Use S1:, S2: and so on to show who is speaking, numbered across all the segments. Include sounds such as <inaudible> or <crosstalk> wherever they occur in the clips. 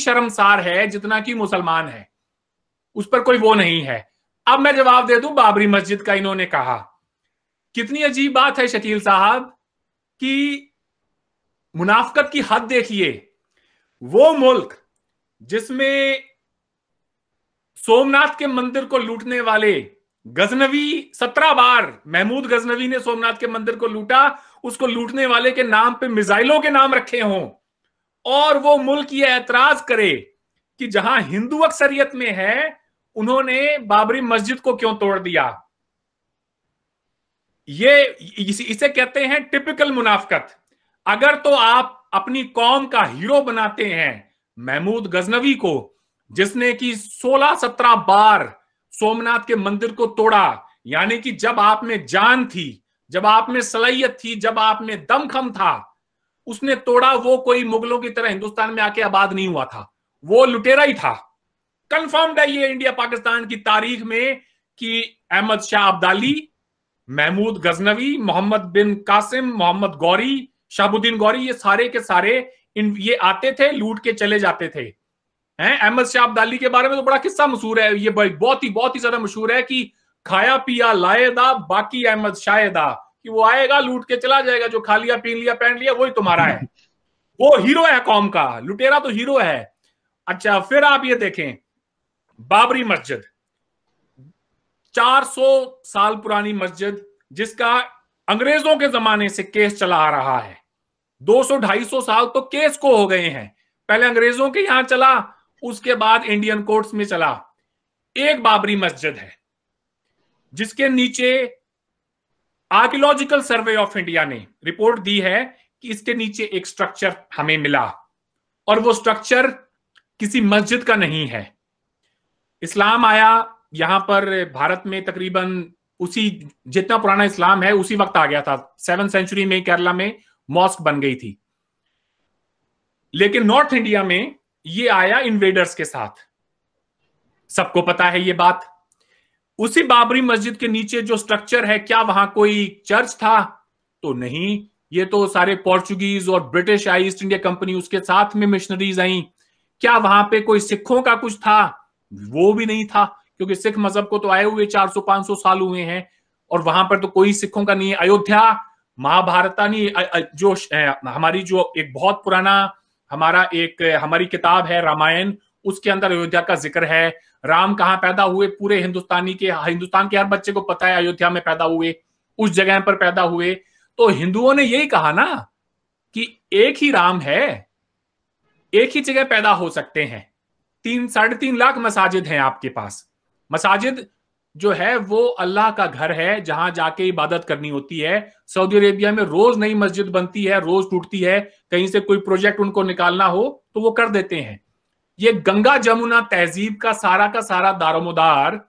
S1: शर्मसार है जितना कि मुसलमान है। उस पर कोई वो नहीं है। अब मैं जवाब दे दूँ बाबरी मस्जिद का, इन्होंने कहा। कितनी अजीब बात है शकील साहब कि मुनाफकत की हद देखिए। वो मुल्क जिसमें सोमनाथ के मंदिर को लूटने वाले गजनवी, सत्रह बार महमूद गजनवी ने सोमनाथ के मंदिर को लूटा, उसको लूटने वाले के नाम पे मिसाइलों के नाम रखे हों। और वो मुल्क ये एतराज़ करे कि जहाँ हिंदू अक्सरियत में है, उन्होंने बाबरी मस्जिद को क्यों तोड़ दिया? ये इसे कहते हैं टिपिकल मुनाफकत। अगर तो आप अपनी कौम का हीरो बनाते हैं, महमूद गजनवी को, जिसने कि 16-17 बार सोमनाथ के मंदिर को तोड़ा, यानी कि जब आप में जान थी, जब आप में सलाहियत थी, जब आप में दमखम था उसने तोड़ा, वो कोई मुगलों की तरह हिंदुस्तान में आके आबाद नहीं हुआ था। वो लुटेरा ही था। कंफर्म्ड है ये इंडिया पाकिस्तान की तारीख में कि अहमद शाह अब्दाली महमूद गजनवी मोहम्मद बिन कासिम मोहम्मद गौरी शाहबुद्दीन गौरी ये सारे के सारे इन, ये आते थे, लूट के चले जाते थे। हैं? अहमद शाह अब्दाली के बारे में तो बड़ा किस्सा मशहूर है। ये बहुत ही बहुत ही ज़्यादा मशहूर है कि खाया पिया लाएदा बाकी अहमद शायदा। कि वो आएगा, लूट के चला जाएगा, जो खा लिया, पी लिया, पहन लिया, वही तुम्हारा है। वो हीरो है कौम का, लुटेरा तो हीरो है। अच्छा फिर आप ये देखें, बाबरी मस्जिद। 400 साल पुरानी मस्जिद, जिसका अंग्रेज़ों के जमाने से केस चला आ रहा है। 200-250 साल तो केस को हो गए हैं। पहले अंग्रेज़ों के यहाँ चला, उसके बाद इंडियन कोर्ट्स में चला। एक बाबरी मस्जिद है, जिसके नीचे आर्कियोलॉजिकल सर्वे ऑफ़ इंडिया ने रिपोर्ट दी है कि इसके नीचे एक स्ट्रक्चर हमें मिला। और वो स्ट्रक्चर किसी मस्जिद का नहीं है। इस्लाम आया, यहाँ पर भारत में तकरीबन उसी, जितना पुराना इस्लाम है, उसी वक्त आ गया था। सेवन सेंचुरी में, केरला में मॉस्क बन गई थी। लेकिन नॉर्थ इंडिया में ये आया इन्वेडर्स के साथ। सबको पता है ये बात। उसी बाबरी मस्जिद के नीचे जो स्ट्रक्चर है, क्या वहाँ कोई चर्च था? तो नहीं। ये तो सारे पोर्चुगीज और ब्रिटिश आई ईस्ट इंडिया कंपनी उसके साथ में मिशनरीज आई। क्या वहाँ पे कोई सिखों का कुछ था? वो भी नहीं था, क्योंकि सिख मज़हब को तो आए हुए 400-500 साल हुए हैं, और वहाँ पर तो कोई सिखों का नहीं है। अयोध्या नहीं जो हमारी जो एक बहुत पुराना हमारा एक, हमारी किताब है रामायण, उसके अंदर अयोध्या का ज़िक्र है। राम कहाँ पैदा हुए? पूरे हिंदुस्तानी के, हिंदुस्तान के हर बच्चे को पता है अयोध्या में पैदा हुए, उस जगह पर पैदा हुए। तो हिंदुओं ने यही कहा ना कि एक ही राम है, एक ही जगह पैदा हो सकते हैं। तीन, साढ़े तीन लाख मसाजिद हैं आपके पास। मसाजिद जो है, वो अल्लाह का घर है, जहाँ जाके इबादत करनी होती है। सऊदी अरेबिया में रोज नई मस्जिद बनती है, रोज टूटती है। कहीं से कोई प्रोजेक्ट उनको निकालना हो तो वो कर देते हैं। ये गंगा जमुना तहजीब का सारा का सारा दारोमदार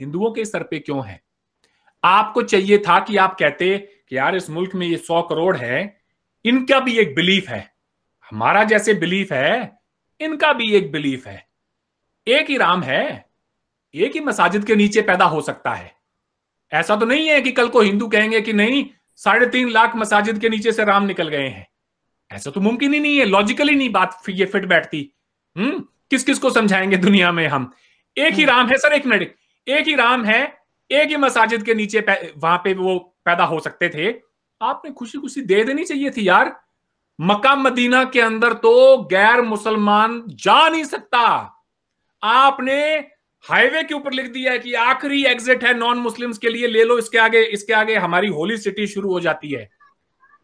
S1: हिंदुओं के सर पे क्यों है? आपको चाहिए था कि आप कहते कि यार इस मुल्क में ये सौ करोड़ है, इनका भी एक बिलीफ है, हमारा जैसे बिलीफ है, इनका भी एक बिलीफ है। एक ही राम है, एक ही मसाजिद के नीचे पैदा हो सकता है। ऐसा तो नहीं है कि कल को हिंदू कहेंगे कि नहीं, साढ़े तीन लाख मसाजिद के नीचे से राम निकल गए हैं। ऐसा तो मुमकिन ही नहीं है लॉजिकली नहीं बात, ये फिट बैठती। हम्म? किस किस को समझाएँगे दुनिया में हम? एक ही हम्म। राम है सर एक मिनट। एक ही राम है एक ही मसाजिद के नीचे वहाँ पे वो पैदा हो सकते थे। आपने खुशी खुशी दे देनी चाहिए थी यार। मक्का मदीना के अंदर तो गैर मुसलमान जा नहीं सकता। आपने हाईवे के ऊपर लिख दिया है कि आखिरी एग्जिट है नॉन मुस्लिम्स के लिए ले लो इसके आगे इसके आगे हमारी होली सिटी शुरू हो जाती है।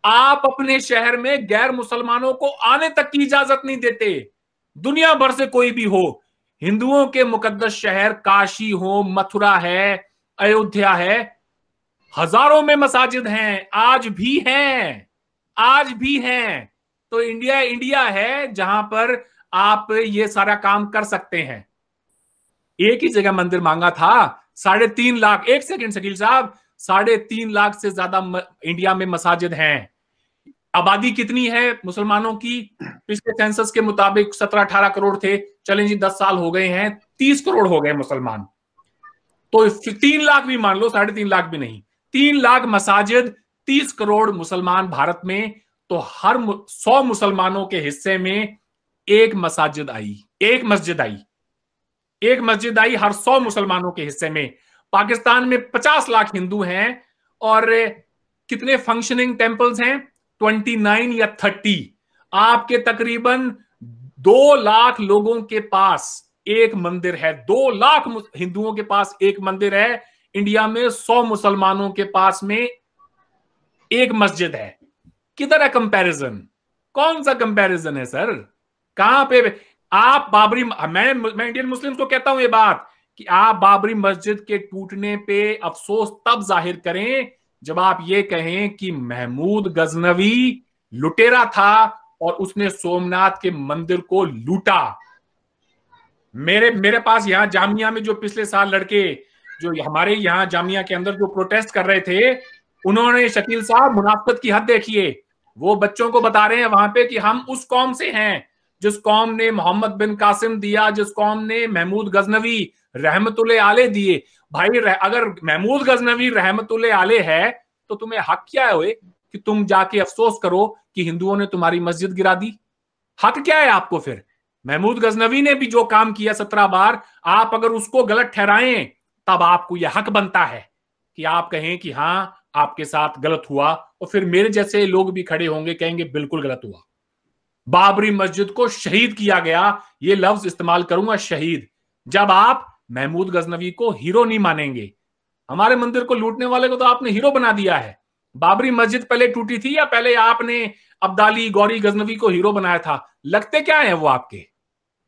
S1: आप अपने शहर में गैर मुसलमानों को आने तक की इजाज़त नहीं देते। दुनिया भर से कोई भी हो, हिंदुओं के मुकद्दस शहर काशी हो, मथुरा है, अयोध्या है, हज़ारों में मसाजिद हैं, आज भी हैं, आज भी हैं। तो इंडिया इंडिया है जहाँ पर आप ये सारा काम कर सकते हैं। एक ही जगह मंदिर मांगा था, साढ़े तीन लाख, एक सेकंड, शकील साहब, साढ़े तीन लाख से ज़्यादा इंडिया में मसाजिद हैं। आबादी कितनी है मुसलमानों की? पिछले सेंसस के मुताबिक सत्रह अठारह करोड़ थे। चलें जी, दस साल हो गए हैं। तीस करोड़ हो गए मुसलमान। तो तीन लाख भी मान लो, साढ़े तीन लाख भी नहीं। तीन लाख मसाजिद, तीस करोड़ मुसलमान भारत में। तो हर सौ मुसलमानों के हिस्से में एक मसाजिद आई, एक मस्जिद आई। एक मस्जिद आई हर सौ मुसलमानों के हिस्से में। पाकिस्तान में पचास लाख हिंदू हैं और कितने फंक्शनिंग टेम्पल्स हैं? ट्वेंटी नाइन या थर्टी आपके तकरीबन दो लाख लोगों के पास एक मंदिर है। दो लाख हिंदुओं के पास एक मंदिर है। इंडिया में सौ मुसलमानों के पास में एक मस्जिद है। किधर है कंपैरिजन कौन सा कंपैरिजन है सर कहाँ पे आप बाबरी मैं मैं इंडियन मुस्लिम को कहता हूँ ये बात कि आप बाबरी मस्जिद के टूटने पे अफसोस तब ज़ाहिर करें जब आप ये कहें कि महमूद गजनवी लुटेरा था और उसने सोमनाथ के मंदिर को लूटा। मेरे मेरे पास यहाँ जामिया में जो पिछले साल लड़के, जो हमारे यहाँ जामिया के अंदर जो प्रोटेस्ट कर रहे थे, उन्होंने शकील साहब मुनाफत की हद देखिए। वो बच्चों को बता रहे हैं वहाँ पे कि हम उस कौम से हैं, जिस कौम ने मोहम्मद बिन कासिम दिया, जिस कौम ने महमूद गजनवी रहमतुल्ले आले दिए। भाई अगर महमूद गजनवी रहमतुल्ले आले है तो तुम्हें हक क्या है कि तुम जाके अफसोस करो कि हिंदुओं ने तुम्हारी मस्जिद गिरा दी? हक क्या है आपको फिर? महमूद गजनवी ने भी जो काम किया सत्रह बार, आप अगर उसको गलत ठहराएँ, तब आपको यह हक बनता है कि आप कहें कि हाँ आपके साथ गलत हुआ, और फिर मेरे जैसे लोग भी खड़े होंगे, कहेंगे, बिल्कुल गलत हुआ। बाबरी मस्जिद को शहीद किया गया, ये लफ्ज इस्तेमाल करूँगा, शहीद। जब आप महमूद गजनवी को हीरो नहीं मानेंगे। हमारे मंदिर को लूटने वाले को तो आपने हीरो बना दिया है। बाबरी मस्जिद पहले टूटी थी या पहले आपने अब्दाली गौरी गजनवी को हीरो बनाया था? लगते क्या है वो आपके?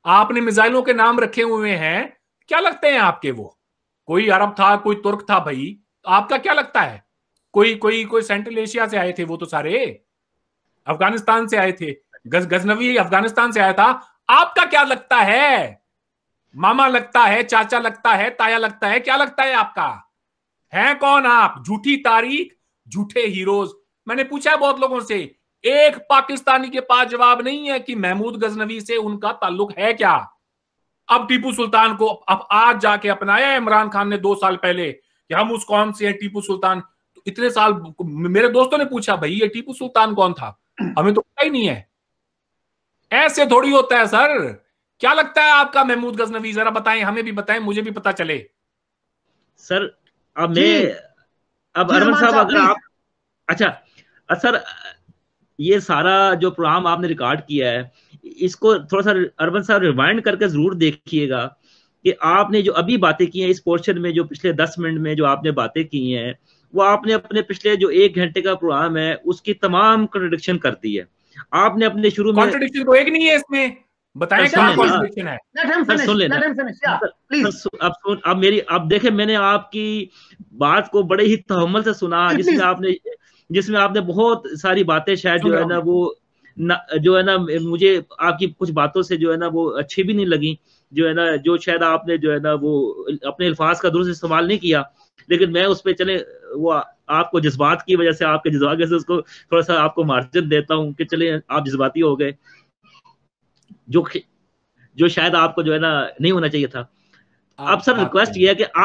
S1: आपने मिसाइलों के नाम रखे हुए हैं। क्या लगते हैं आपके वो? कोई अरब था, कोई तुर्क था भाई। आपका क्या लगता है? कोई कोई कोई सेंट्रल एशिया से आए थे वो तो सारे? अफ़गानिस्तान से आए थे। गज, गजनवी अफ़गानिस्तान से आया था। आपका क्या लगता है? मामा लगता है, चाचा लगता है, ताया लगता है, क्या लगता है आपका? है कौन आप? झूठी तारीख, झूठे हीरोज। मैंने पूछा है बहुत लोगों से, एक पाकिस्तानी के पास जवाब नहीं है कि महमूद गजनवी से उनका ताल्लुक है क्या? अब टीपू सुल्तान को अब आज जाके अपनाया इमरान खान ने दो साल पहले कि हम उस कौन से हैं टीपू सुल्तान। तो इतने साल मेरे दोस्तों ने पूछा, भाई, ये टीपू सुल्तान कौन था? हमें तो पता ही नहीं है। ऐसे थोड़ी होता है, सर। क्या लगता है आपका महमूद गजनवी? जरा बताएँ हमें भी बताएँ मुझे भी पता चले।
S2: सर अब मैं अब अरविंद साहब अगर आप अच्छा सर ये सारा जो प्रोग्राम आपने रिकॉर्ड किया है इसको थोड़ा सा अरविंद साहब रिवाइंड करके ज़रूर देखिएगा कि आपने जो अभी बातें की हैं इस पोर्शन में जो पिछले दस मिनट में जो आपने बातें की हैं वो आपने अपने पिछले जो एक घंटे का प्रोग्राम है उसकी तमाम कंट्रोडिक्शन कर दी है। आपने अपने शुरू में
S1: कॉन्ट्रडिक्शन तो एक नहीं है इसमें। बताएँ कॉन्ट्रडिक्शन है।
S2: सुन लेना। अब सुन अब मेरी अब देखे मैंने आपकी बात को बड़े ही तहमल से सुना जिसमें आपने जिसमें आपने बहुत सारी बातें शायद जो है ना वो न, जो है ना मुझे आपकी कुछ बातों से जो है ना वो अच्छी भी नहीं लगी जो है ना जो शायद आपने जो है ना वो अपने अल्फाज का दुरुस्त इस्तेमाल नहीं किया लेकिन मैं उस पर चले वो आपको जज्बात की वजह से आपके जज्बात से उसको थोड़ा सा आपको मार्जिन देता हूँ कि चले आप जज्बाती हो गए। जो जो शायद आपको जो है ना नहीं होना चाहिए था। अब सर रिक्वेस्ट ये है कि आ,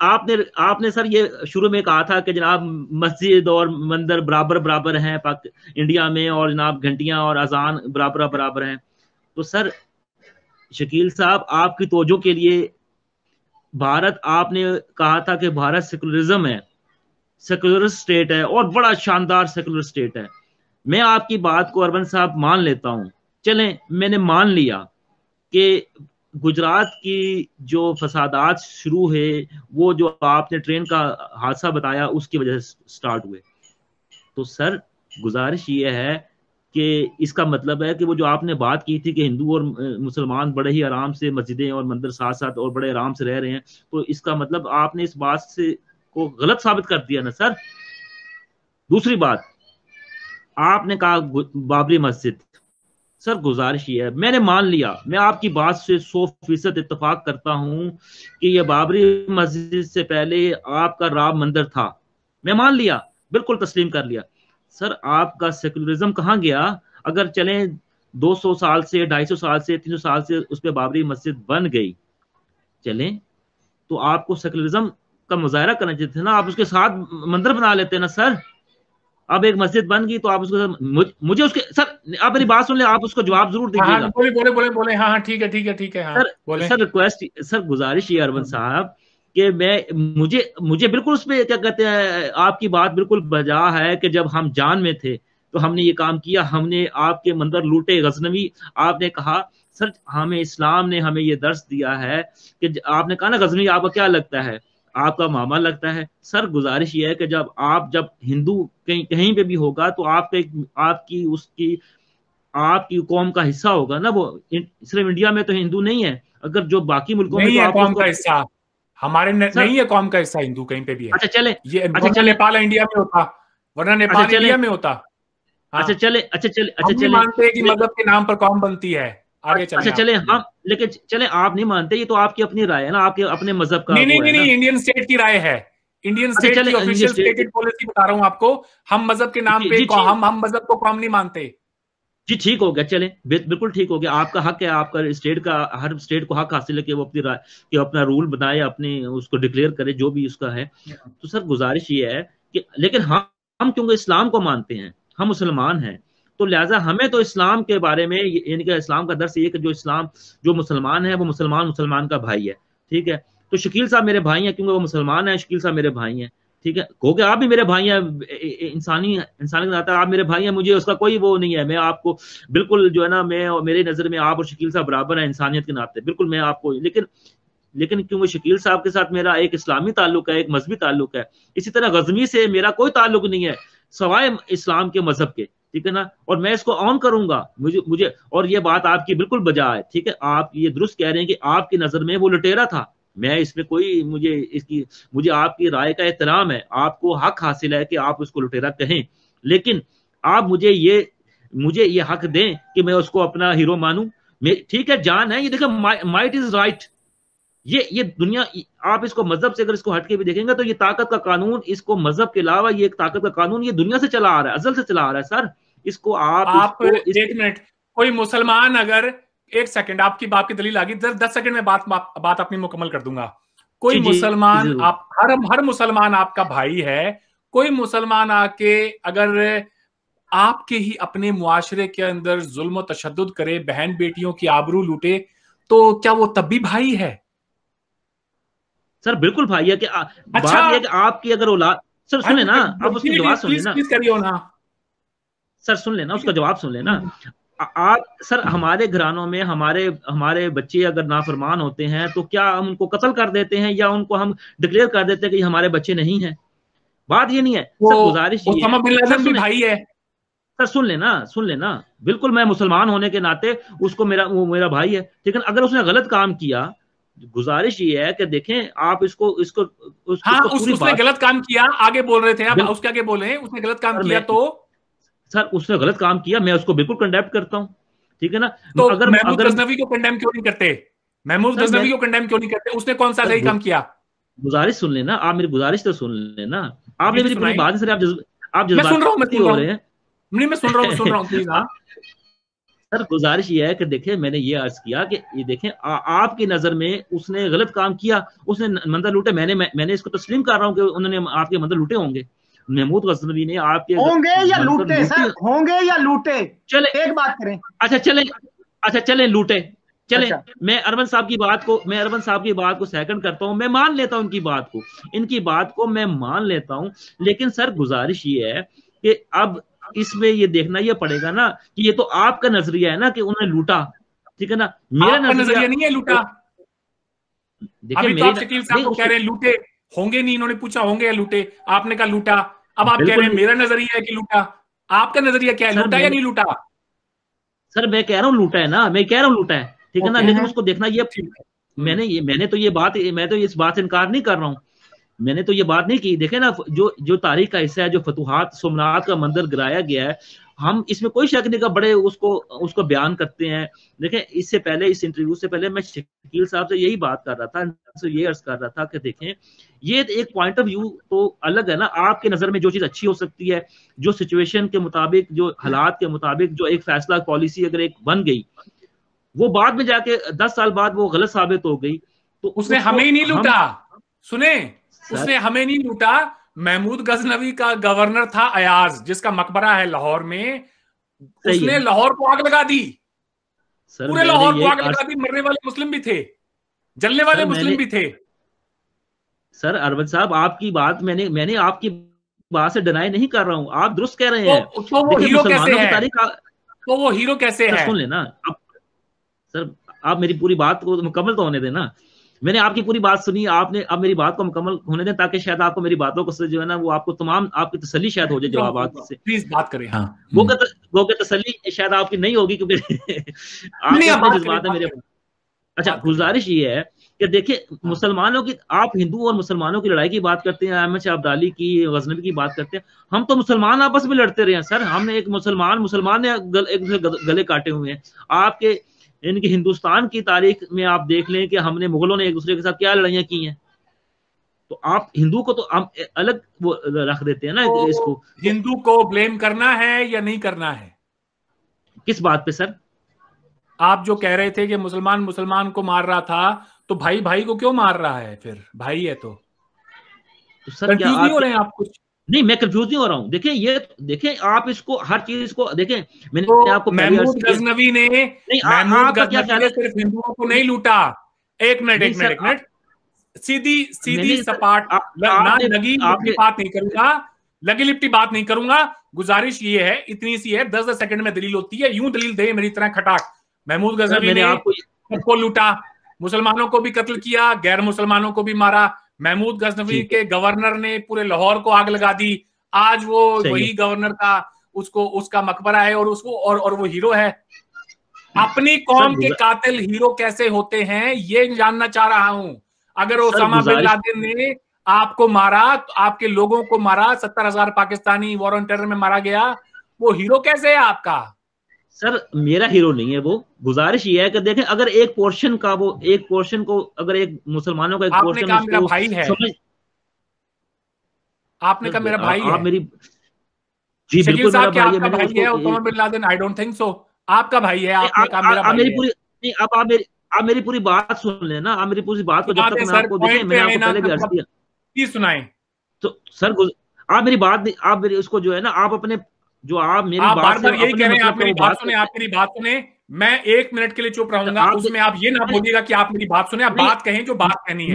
S2: आपने आपने सर ये शुरू में कहा था कि जनाब मस्जिद और मंदिर बराबर बराबर हैं पाक इंडिया में और जनाब घंटियाँ और अजान बराबर बराबर हैं। तो सर शकील साहब आपकी तोजो के लिए भारत आपने कहा था कि भारत सेकुलरिज्म है सेकुलर स्टेट है और बड़ा शानदार सेकुलर स्टेट है। मैं आपकी बात को अरबन साहब मान लेता हूँ। चलें, मैंने मान लिया कि गुजरात की जो फसादात शुरू है वो जो आपने ट्रेन का हादसा बताया, उसकी वजह से स्टार्ट हुए। तो सर, गुजारिश ये है कि इसका मतलब है कि वो जो आपने बात की थी कि हिंदू और मुसलमान बड़े ही आराम से मस्जिदें और मंदिर साथ साथ और बड़े आराम से रह रहे हैं तो इसका मतलब आपने इस बात से को गलत साबित कर दिया ना सर? दूसरी बात, आपने कहा बाबरी मस्जिद सर, गुजारिश ये है। मैंने मान लिया, मैं आपकी बात से सौ फ़ीसद इतफाक करता हूँ कि यह बाबरी मस्जिद से पहले आपका राम मंदिर था। मैं मान लिया, बिल्कुल तस्लीम कर लिया। सर, आपका सेकुलरिज्म कहाँ गया? अगर चले 200 साल से 250 साल से 300 साल से उस पर बाबरी मस्जिद बन गई, चले तो आपको सेकुलरिज्म का मुजाहरा करना चाहिए था ना? आप उसके साथ मंदिर बना लेते ना, सर? अब एक मस्जिद बन गई तो आप उसको मुझे उसके सर आप मेरी बात सुन ले आप उसको जवाब ज़रूर
S1: हाँ, हाँ, बोले बोले बोले बोले हाँ हाँ ठीक है ठीक है ठीक है हाँ,
S2: सर सर रिक्वेस्ट सर गुजारिश ये अरविंद साहब कि मैं मुझे मुझे बिल्कुल उसमें क्या कहते हैं आपकी बात बिल्कुल बजा है कि जब हम जान में थे तो हमने ये काम किया हमने आपके मंदिर लूटे गजनवी आपने कहा सर हमें इस्लाम ने हमें ये दर्श दिया है कि आपने कहा ना गजनवी आपको क्या लगता है? आपका मामा लगता है सर गुजारिश ये है कि जब आप जब हिंदू कहीं कहीं पे भी होगा तो आपका एक आपकी उसकी आपकी कौम का हिस्सा होगा ना वो। सिर्फ़ इंडिया में तो हिंदू नहीं है। अगर जो बाकी मुल्कों में तो
S1: है कौम का हिस्सा। हमारे न, नहीं है कौम का हिस्सा हिंदू कहीं पे भी है।
S2: अच्छा चले
S1: ये अच्छा चले। नेपाल इंडिया में होता वरना नेपाल अच्छा, इंडिया में होता।
S2: अच्छा चले अच्छा चले अच्छा चले।
S1: मानते हैं कि मज़हब के नाम पर कौम बनती है। आगे
S2: चले अच्छा चले हम लेकिन चले आप नहीं मानते ये तो आपकी अपनी राय है ना आपके अपने मज़हब का
S1: नहीं नहीं नहीं इंडियन स्टेट की राय है। इंडियन अच्छा, स्टेट की ऑफिशियल स्टेटेड पॉलिसी बता रहा हूँ आपको। हम मज़हब के नाम पे हम हम मज़हब को कौम नहीं मानते।
S2: जी ठीक हो गया चले बिल्कुल ठीक हो गया। आपका हक है आपका स्टेट का हर स्टेट को हक हासिल है कि वो अपनी राय कि अपना रूल बनाए अपने उसको डिक्लेयर करे जो भी उसका है। तो सर गुजारिश ये है कि लेकिन हम हम क्योंकि इस्लाम को मानते हैं हम मुसलमान हैं तो लिहाजा हमें तो इस्लाम के बारे में यानी कि इस्लाम का दर्श ये कि जो इस्लाम, जो मुसलमान है, वो मुसलमान मुसलमान का भाई है, ठीक है? तो शकील साहब मेरे भाई हैं क्योंकि वो मुसलमान है, शकील साहब मेरे भाई हैं, ठीक है? कहो कि आप भी मेरे भाई हैं इंसानी इंसानी नाता आप मेरे भाई हैं, मुझे उसका कोई वो नहीं है, मैं आपको बिल्कुल जो है ना, मैं मेरे नज़र में आप और शकील साहब बराबर है इंसानियत के नाते, बिल्कुल मैं आपको, लेकिन लेकिन क्योंकि शकील साहब के साथ मेरा एक इस्लामी ताल्लुक है, एक मजहबी ताल्लुक है, इसी तरह गजमी से मेरा कोई ताल्लुक नहीं है, सवाए इस्लाम के मज़हब के। ठीक है ना? और मैं इसको ऑन करूँगा। मुझे मुझे, और ये बात आपकी बिल्कुल बजा है ठीक है? आप ये दुरुस्त कह रहे हैं कि आपकी नज़र में वो लुटेरा था। मैं इसमें कोई, मुझे इसकी, मुझे आपकी राय का एहतराम है। आपको हक हासिल है कि आप उसको लुटेरा कहें। लेकिन आप मुझे ये मुझे ये हक दें कि मैं उसको अपना हीरो मानूं। ठीक है, जान है। ये देखो माइट इज़ राइट ये ये दुनिया, आप इसको मज़हब से अगर इसको हटके भी देखेंगे तो ये ताकत का कानून, इसको मज़हब के अलावा ये एक ताकत का कानून ये दुनिया से चला आ रहा है, अजल से चला आ रहा है, सर। इसको आप
S1: आप इसको, एक मिनट कोई मुसलमान अगर एक सेकंड आपकी बात की दलील आ गई दस सेकंड में बात बात अपनी मुकम्मल कर दूँगा। कोई मुसलमान आप हर हर मुसलमान आपका भाई है कोई मुसलमान आके अगर आपके ही अपने मुआशरे के अंदर जुल्म तशद करे बहन बेटियों की आबरू लूटे तो क्या वो तब भी भाई है?
S2: सर बिल्कुल भाई है कि अच्छा, बात ये कि आपकी अगर औलाद सर सुन लेना आप उसकी जवाब सुन लेना करियो ना। सर सुन लेना उसका जवाब सुन लेना। आप सर हमारे घरानों में हमारे हमारे बच्चे अगर नाफरमान होते हैं तो क्या हम उनको कत्ल कर देते हैं या उनको हम डिक्लेयर कर देते हैं कि हमारे बच्चे नहीं है? बात ये नहीं है। सर गुजारिश
S1: भी भाई है।
S2: सर सुन लेना सुन लेना। बिल्कुल मैं मुसलमान होने के नाते उसको मेरा वो मेरा भाई है। लेकिन अगर उसने गलत काम किया गुजारिश ये है कि देखें आप इसको इसको
S1: उस, हाँ, उस, उसने गलत काम किया आगे बोल रहे थे आप उसके आगे बोल रहे हैं उसने गलत काम किया तो
S2: सर उसने गलत काम किया मैं उसको बिल्कुल कंडेम करता हूँ। ठीक है ना?
S1: तो अगर महमूद गजनवी को कंडेम क्यों नहीं करते? महमूद गजनवी को कंडेम क्यों नहीं करते? उसने कौन सा सही काम किया?
S2: गुजारिश सुन लेना आप मेरी गुजारिश तो सुन लेना। आपने मेरी पूरी बात सर आप आप
S1: मैं सुन रहा हूँ मैं सुन रहा हूँ। नहीं मैं सुन रहा हूँ सुन रहा हूँ प्लीज़ हाँ। <laughs>
S2: सर गुजारिश ये है कि देखें मैंने ये अर्ज़ किया कि ये देखें आ, आपकी नज़र में उसने गलत काम किया उसने मंदिर लूटे मैंने मैं, मैंने इसको तस्लीम कर रहा हूँ कि उन्होंने आपके मंदिर लूटे होंगे। महमूद गजनवी ने आपके
S3: होंगे या लूटे सर? होंगे या लूटे? चले। एक बात करें।
S2: अच्छा चले। अच्छा चले लूटे। चले अच्छा। मैं अरबन साहब की बात को मैं अरबन साहब की बात को सेकंड करता हूँ। मैं मान लेता हूँ इनकी बात को। इनकी बात को मैं मान लेता हूँ। लेकिन सर गुजारिश ये है कि अब इसमें ये देखना ये पड़ेगा ना कि ये तो आपका नज़रिया है ना कि उन्होंने लूटा। ठीक है ना?
S1: मेरा नज़रिया नहीं है लूटा। देखिए तो हैं लूटे। होंगे नहीं इन्होंने पूछा होंगे या लूटे? आपने कहा लूटा। अब आप कह रहे हैं मेरा नज़रिया है कि लूटा। आपका नज़रिया क्या है? लूटा या नहीं लूटा?
S2: सर मैं कह रहा हूँ लूटा है ना। मैं कह रहा हूँ लूटा है। ठीक है ना? लेकिन उसको देखना ये मैंने ये मैंने तो ये बात मैं तो इस बात से इनकार नहीं कर रहा हूँ। मैंने तो ये बात नहीं की। देखे ना जो जो तारीख का हिस्सा है जो फतुहात सोमनाथ का मंदिर गिराया गया है हम इसमें कोई शक नहीं का बड़े उसको उसको बयान करते हैं। देखें इससे पहले इस इंटरव्यू से पहले मैं शकील साहब से यही बात कर रहा था ये अर्ज़ कर रहा था कि देखें ये एक पॉइंट ऑफ़ व्यू तो अलग है ना आपके नज़र में जो चीज़ अच्छी हो सकती है जो सिचुएशन के मुताबिक जो हालात के मुताबिक जो एक फैसला पॉलिसी अगर एक बन गई वो बाद में जाके दस साल बाद वो गलत साबित हो गई।
S1: तो उसने हमें ही नहीं लूटा। सुने? उसने हमें नहीं लूटा। महमूद गजनवी का गवर्नर था अयाज जिसका मकबरा है लाहौर में। उसने लाहौर को आग लगा दी। पूरे लाहौर को आग लगा दी मरने वाले मुस्लिम भी थे जलने वाले मुस्लिम भी थे।
S2: सर अरविंद साहब आपकी बात मैंने मैंने आपकी बात से डिनाई नहीं कर रहा हूँ। आप दुरुस्त कह रहे हैं।
S1: तो, तो वो हीरो कैसे है? तो वो हीरो कैसे है?
S2: सुन लेना। आप सर आप मेरी पूरी बात को मुकम्मल तो होने देना। मैंने आपकी पूरी बात सुनी आपने अब मेरी बात को मुकम्मल होने दें ताकि शायद आपको मेरी बातों को जो है ना वो आपको तमाम आपकी तसली शायद हो जाए जवाब से।
S1: प्लीज़ बात करें। हाँ।
S2: वो का वो का तसली शायद आपकी नहीं होगी क्योंकि <laughs> आपके जज्बात है मेरे। अच्छा। गुजारिश ये है कि देखिए हाँ। मुसलमानों की आप हिंदू और मुसलमानों की लड़ाई की बात करते हैं अहमद शाह अब्दाली की गजनबी की बात करते हैं। हम तो मुसलमान आपस में लड़ते रहे हैं सर। हमने एक मुसलमान मुसलमान ने गल, एक गले काटे हुए हैं। आपके इनकी हिंदुस्तान की तारीख में आप देख लें कि हमने मुगलों ने एक दूसरे के साथ क्या लड़ाइयाँ की हैं। तो आप हिंदू को तो हम अलग वो रख देते हैं ना तो इसको।
S1: हिंदू को ब्लेम करना है या नहीं करना है?
S2: किस बात पे सर?
S1: आप जो कह रहे थे कि मुसलमान मुसलमान को मार रहा था तो भाई भाई को क्यों मार रहा है फिर? भाई है तो,
S2: तो सर क्या आप, हो रहे हैं आप कुछ? नहीं मैं कंफ्यूज नहीं हो रहा हूँ। देखें ये देखें आप इसको हर चीज़ को देखें मैंने तो
S1: आपको महमूद गजनवी ने नहीं महमूद गजनवी ने सिर्फ़ हिंदुओं को नहीं लूटा। एक मिनट एक मिनट एक मिनट। सीधी सीधी सपाट ना लगी लिपटी बात नहीं करूँगा। लगी लिपटी बात नहीं करूँगा। गुजारिश ये है इतनी सी है दस दस सेकंड में दलील होती है। यूँ दलील दे मेरी तरह खटाक। महमूद गजनवी ने आपको सबको लूटा। मुसलमानों को भी कत्ल किया गैर मुसलमानों को भी मारा। महमूद गजनवी के गवर्नर ने पूरे लाहौर को आग लगा दी। आज वो वही गवर्नर का उसको उसका मकबरा है और उसको और और वो हीरो है। अपनी कौम के कातिल हीरो कैसे होते हैं ये जानना चाह रहा हूँ। अगर ओसामा बिन लादेन ने आपको मारा तो आपके लोगों को मारा सत्तर हज़ार पाकिस्तानी वॉर टेरर में मारा गया। वो हीरो कैसे है आपका?
S2: सर मेरा हीरो नहीं है वो। गुजारिश ये है कि देखें अगर एक पोर्शन का वो एक पोर्शन को अगर एक मुसलमानों का एक पोर्शन
S1: मेरा भाई है। समझ आपने कहा मेरा भाई है।
S2: मेरी जी बिल्कुल मेरा भाई है।
S1: मैंने भाई है Osama bin Laden I don't think so आपका भाई है आपने कहा मेरा
S2: भाई मेरी पूरी नहीं आप आप मेरी आप मेरी पूरी बात सुन लेना आप मेरी पूरी बात को जब तक मैं आपको देखें मैंने आपको पहले भी अर्ज़ किया।
S1: सुनाएँ।
S2: तो सर आप मेरी बात आप मेरी उसको जो है ना आप अपने जो आप मेरी
S1: आप बात बार यही कह रहे हैं आप मेरी बात सुने आप मेरी बात सुने। मैं एक मिनट के लिए चुप रहूँगा उसमें आप ये ना बोलिएगा कि आप मेरी बात सुने आप बात कहें जो बात कहनी है।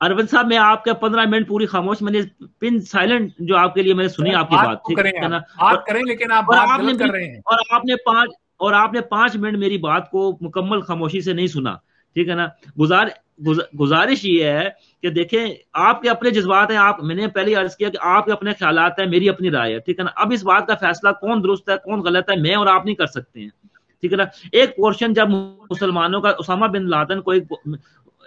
S2: अरविंद साहब मैं आपका पंद्रह मिनट पूरी खामोश मैंने पिन साइलेंट जो आपके लिए मैंने सुनी आपकी बात
S1: ठीक है ना? बात करें लेकिन आप बात आपने कर रहे हैं।
S2: और आपने पाँच और आपने पाँच मिनट मेरी बात को मुकम्मल खामोशी से नहीं सुना ठीक है ना? गुजार गुजारिश ये है कि देखें, आपके अपने जज्बात हैं, आप, मैंने पहले अर्ज़ किया कि आपके अपने ख्याल है, मेरी अपनी राय है, ठीक है ना? अब इस बात का फैसला कौन दुरुस्त है, कौन गलत है, मैं और आप नहीं कर सकते हैं, ठीक है ना? एक पोर्शन जब मुसलमानों का उसामा बिन लादन को एक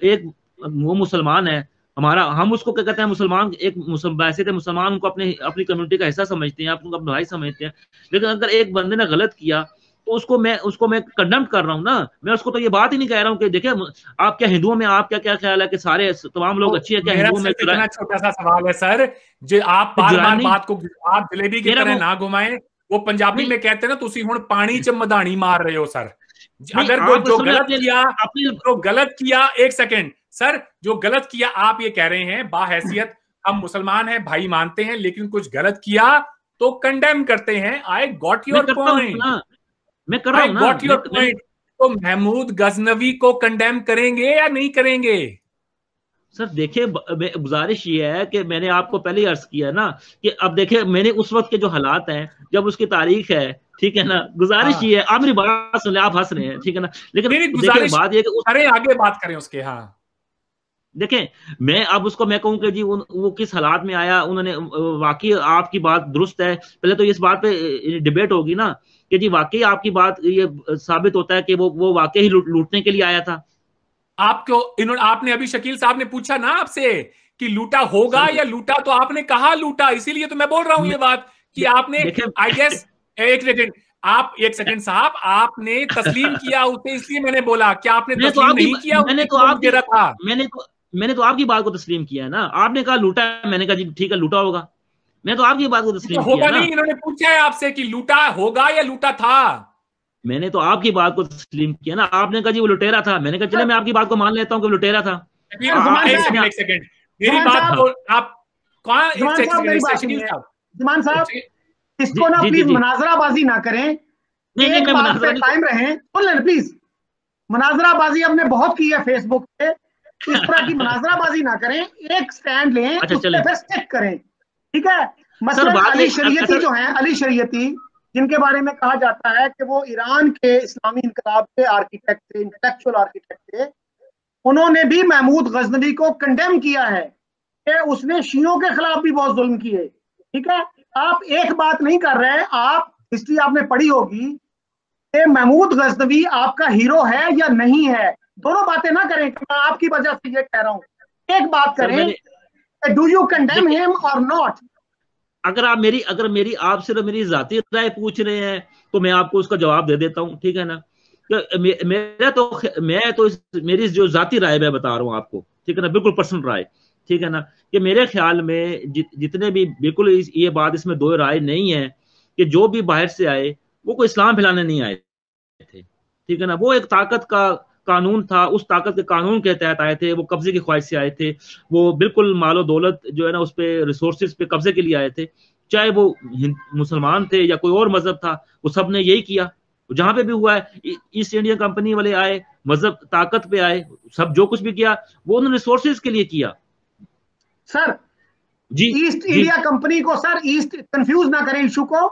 S2: एक वो मुसलमान है, हमारा, हम उसको क्या कहते हैं, मुसलमान, एक वैसे मुसलमान उनको अपने, अपनी कम्युनिटी का हिस्सा समझते हैं अपना भाई समझते हैं, लेकिन अगर एक बंदे ने गलत किया तो उसको मैं उसको मैं कंडम कर रहा हूँ ना। मैं उसको तो ये बात ही नहीं कह रहा हूँ कि देखिए आप क्या हिंदुओं में आप क्या क्या ख्याल है कि सारे तमाम लोग अच्छी है क्या हिंदुओं में
S1: इतना छोटा सा सवाल है सर। जो आप बार बार बात को आप जलेबी की तरह ना घुमाए। वो पंजाबी में कहते हैं ना तुम हूँ पानी च मधानी मार रहे हो सर। अगर वो जो गलत किया जो गलत किया एक सेकेंड। सर जो गलत किया आप ये कह रहे हैं बाहैसियत। हम मुसलमान हैं भाई मानते हैं लेकिन कुछ गलत किया तो कंडेम करते हैं। आई गॉट योर पॉइंट
S2: मैं कर रहा हूँ ना योर
S1: पॉइंट तो महमूद गजनवी को कंडेम करेंगे या नहीं करेंगे?
S2: सर देखिए गुजारिश ये है कि मैंने आपको पहले ही अर्ज़ किया ना कि अब देखे मैंने उस वक्त के जो हालात हैं जब उसकी तारीख है ठीक है ना गुजारिश हाँ। ये है आप मेरी बात सुन ले आप हंस रहे हैं ठीक है ना लेकिन
S1: गुजारिश बात ये अरे आगे बात करें उसके हाँ।
S2: देखें मैं अब उसको मैं कहूँ कि जी उन, वो किस हालात में आया उन्होंने वाकई आपकी बात दुरुस्त है पहले तो इस बात पे डिबेट होगी ना कि जी वाकई आपकी बात ये साबित होता है कि वो वो वाकई ही लूटने के लिए आया था।
S1: आपको इन्होंने आपने अभी शकील साहब ने पूछा ना आपसे कि लूटा होगा या लूटा तो आपने कहा लूटा इसीलिए तो मैं बोल रहा हूँ ये बात कि आपने आई गेस <laughs> एक सेकेंड आप एक सेकंड साहब आपने तस्लीम किया उसे इसलिए मैंने बोला क्या आपने तो तस्लीम तो नहीं किया
S2: मैंने तो आप था मैंने तो मैंने तो आपकी बात को तस्लीम किया है ना आपने कहा लूटा मैंने कहा जी ठीक है लूटा होगा। मैं तो आपकी बात को तस्लीम तो
S1: होगा नहीं इन्होंने पूछा है आपसे कि लूटा होगा या लूटा था?
S2: मैंने तो आपकी बात को तस्लीम किया ना। आपने कहा जी वो लुटेरा था। मैंने कहा चले मैं आपकी बात को मान लेता हूँ कि लुटेरा था।
S1: एक सेकंड मेरी बात को आप
S3: कहाँ साहब इसको ना प्लीज़ मनाजराबाजी ना करें। टाइम रहे। सुन लेना प्लीज़ मनाजराबाजी हमने बहुत की है फेसबुक पे। इस तरह की <laughs> मनाजराबाजी ना करें। एक स्टैंड लें अच्छा, उस पे स्टिक करें। ठीक है? मतलब अली शरीयती जो है अली शरीयती जिनके बारे में कहा जाता है कि वो ईरान के इस्लामी इनकलाब के आर्किटेक्ट थे इंटेलेक्चुअल आर्किटेक्ट थे उन्होंने भी महमूद गजनवी को कंडेम किया है कि उसने शियों के खिलाफ भी बहुत जुल्म किए। ठीक है? आप एक बात नहीं कर रहे आप हिस्ट्री आपने पढ़ी होगी कि महमूद गजनवी आपका हीरो है या नहीं है। दोनों बातें ना करें मैं आपकी वजह से ये कह रहा हूँ। एक बात करें डू यू कंडेम हिम और नॉट
S2: अगर आप मेरी अगर मेरी आप सिर्फ़ मेरी जाती राय पूछ रहे हैं तो मैं आपको उसका जवाब दे देता हूँ ठीक है ना? मे, मेरा तो मैं तो इस, मेरी जो जाती राय मैं बता रहा हूँ आपको ठीक है ना? बिल्कुल पर्सनल राय ठीक है ना? कि मेरे ख्याल में जि, जितने भी बिल्कुल ये बात इसमें दो राय नहीं है कि जो भी बाहर से आए वो कोई इस्लाम फैलाने नहीं आए थे ठीक है ना? वो एक ताकत का कानून था उस ताकत के कानून के तहत आए थे वो कब्जे की ख्वाहिश से आए थे वो बिल्कुल मालो दौलत जो है ना उस पर रिसोर्सेज पे कब्जे के लिए आए थे। चाहे वो मुसलमान थे या कोई और मज़हब था वो सबने यही किया। जहाँ पे भी हुआ है ईस्ट इंडिया कंपनी वाले आए मज़हब ताकत पे आए सब जो कुछ भी किया वो उन्होंने रिसोर्सेज के लिए किया।
S3: Sir ji East India company को सर ईस्ट कंफ्यूज ना करें इशू को।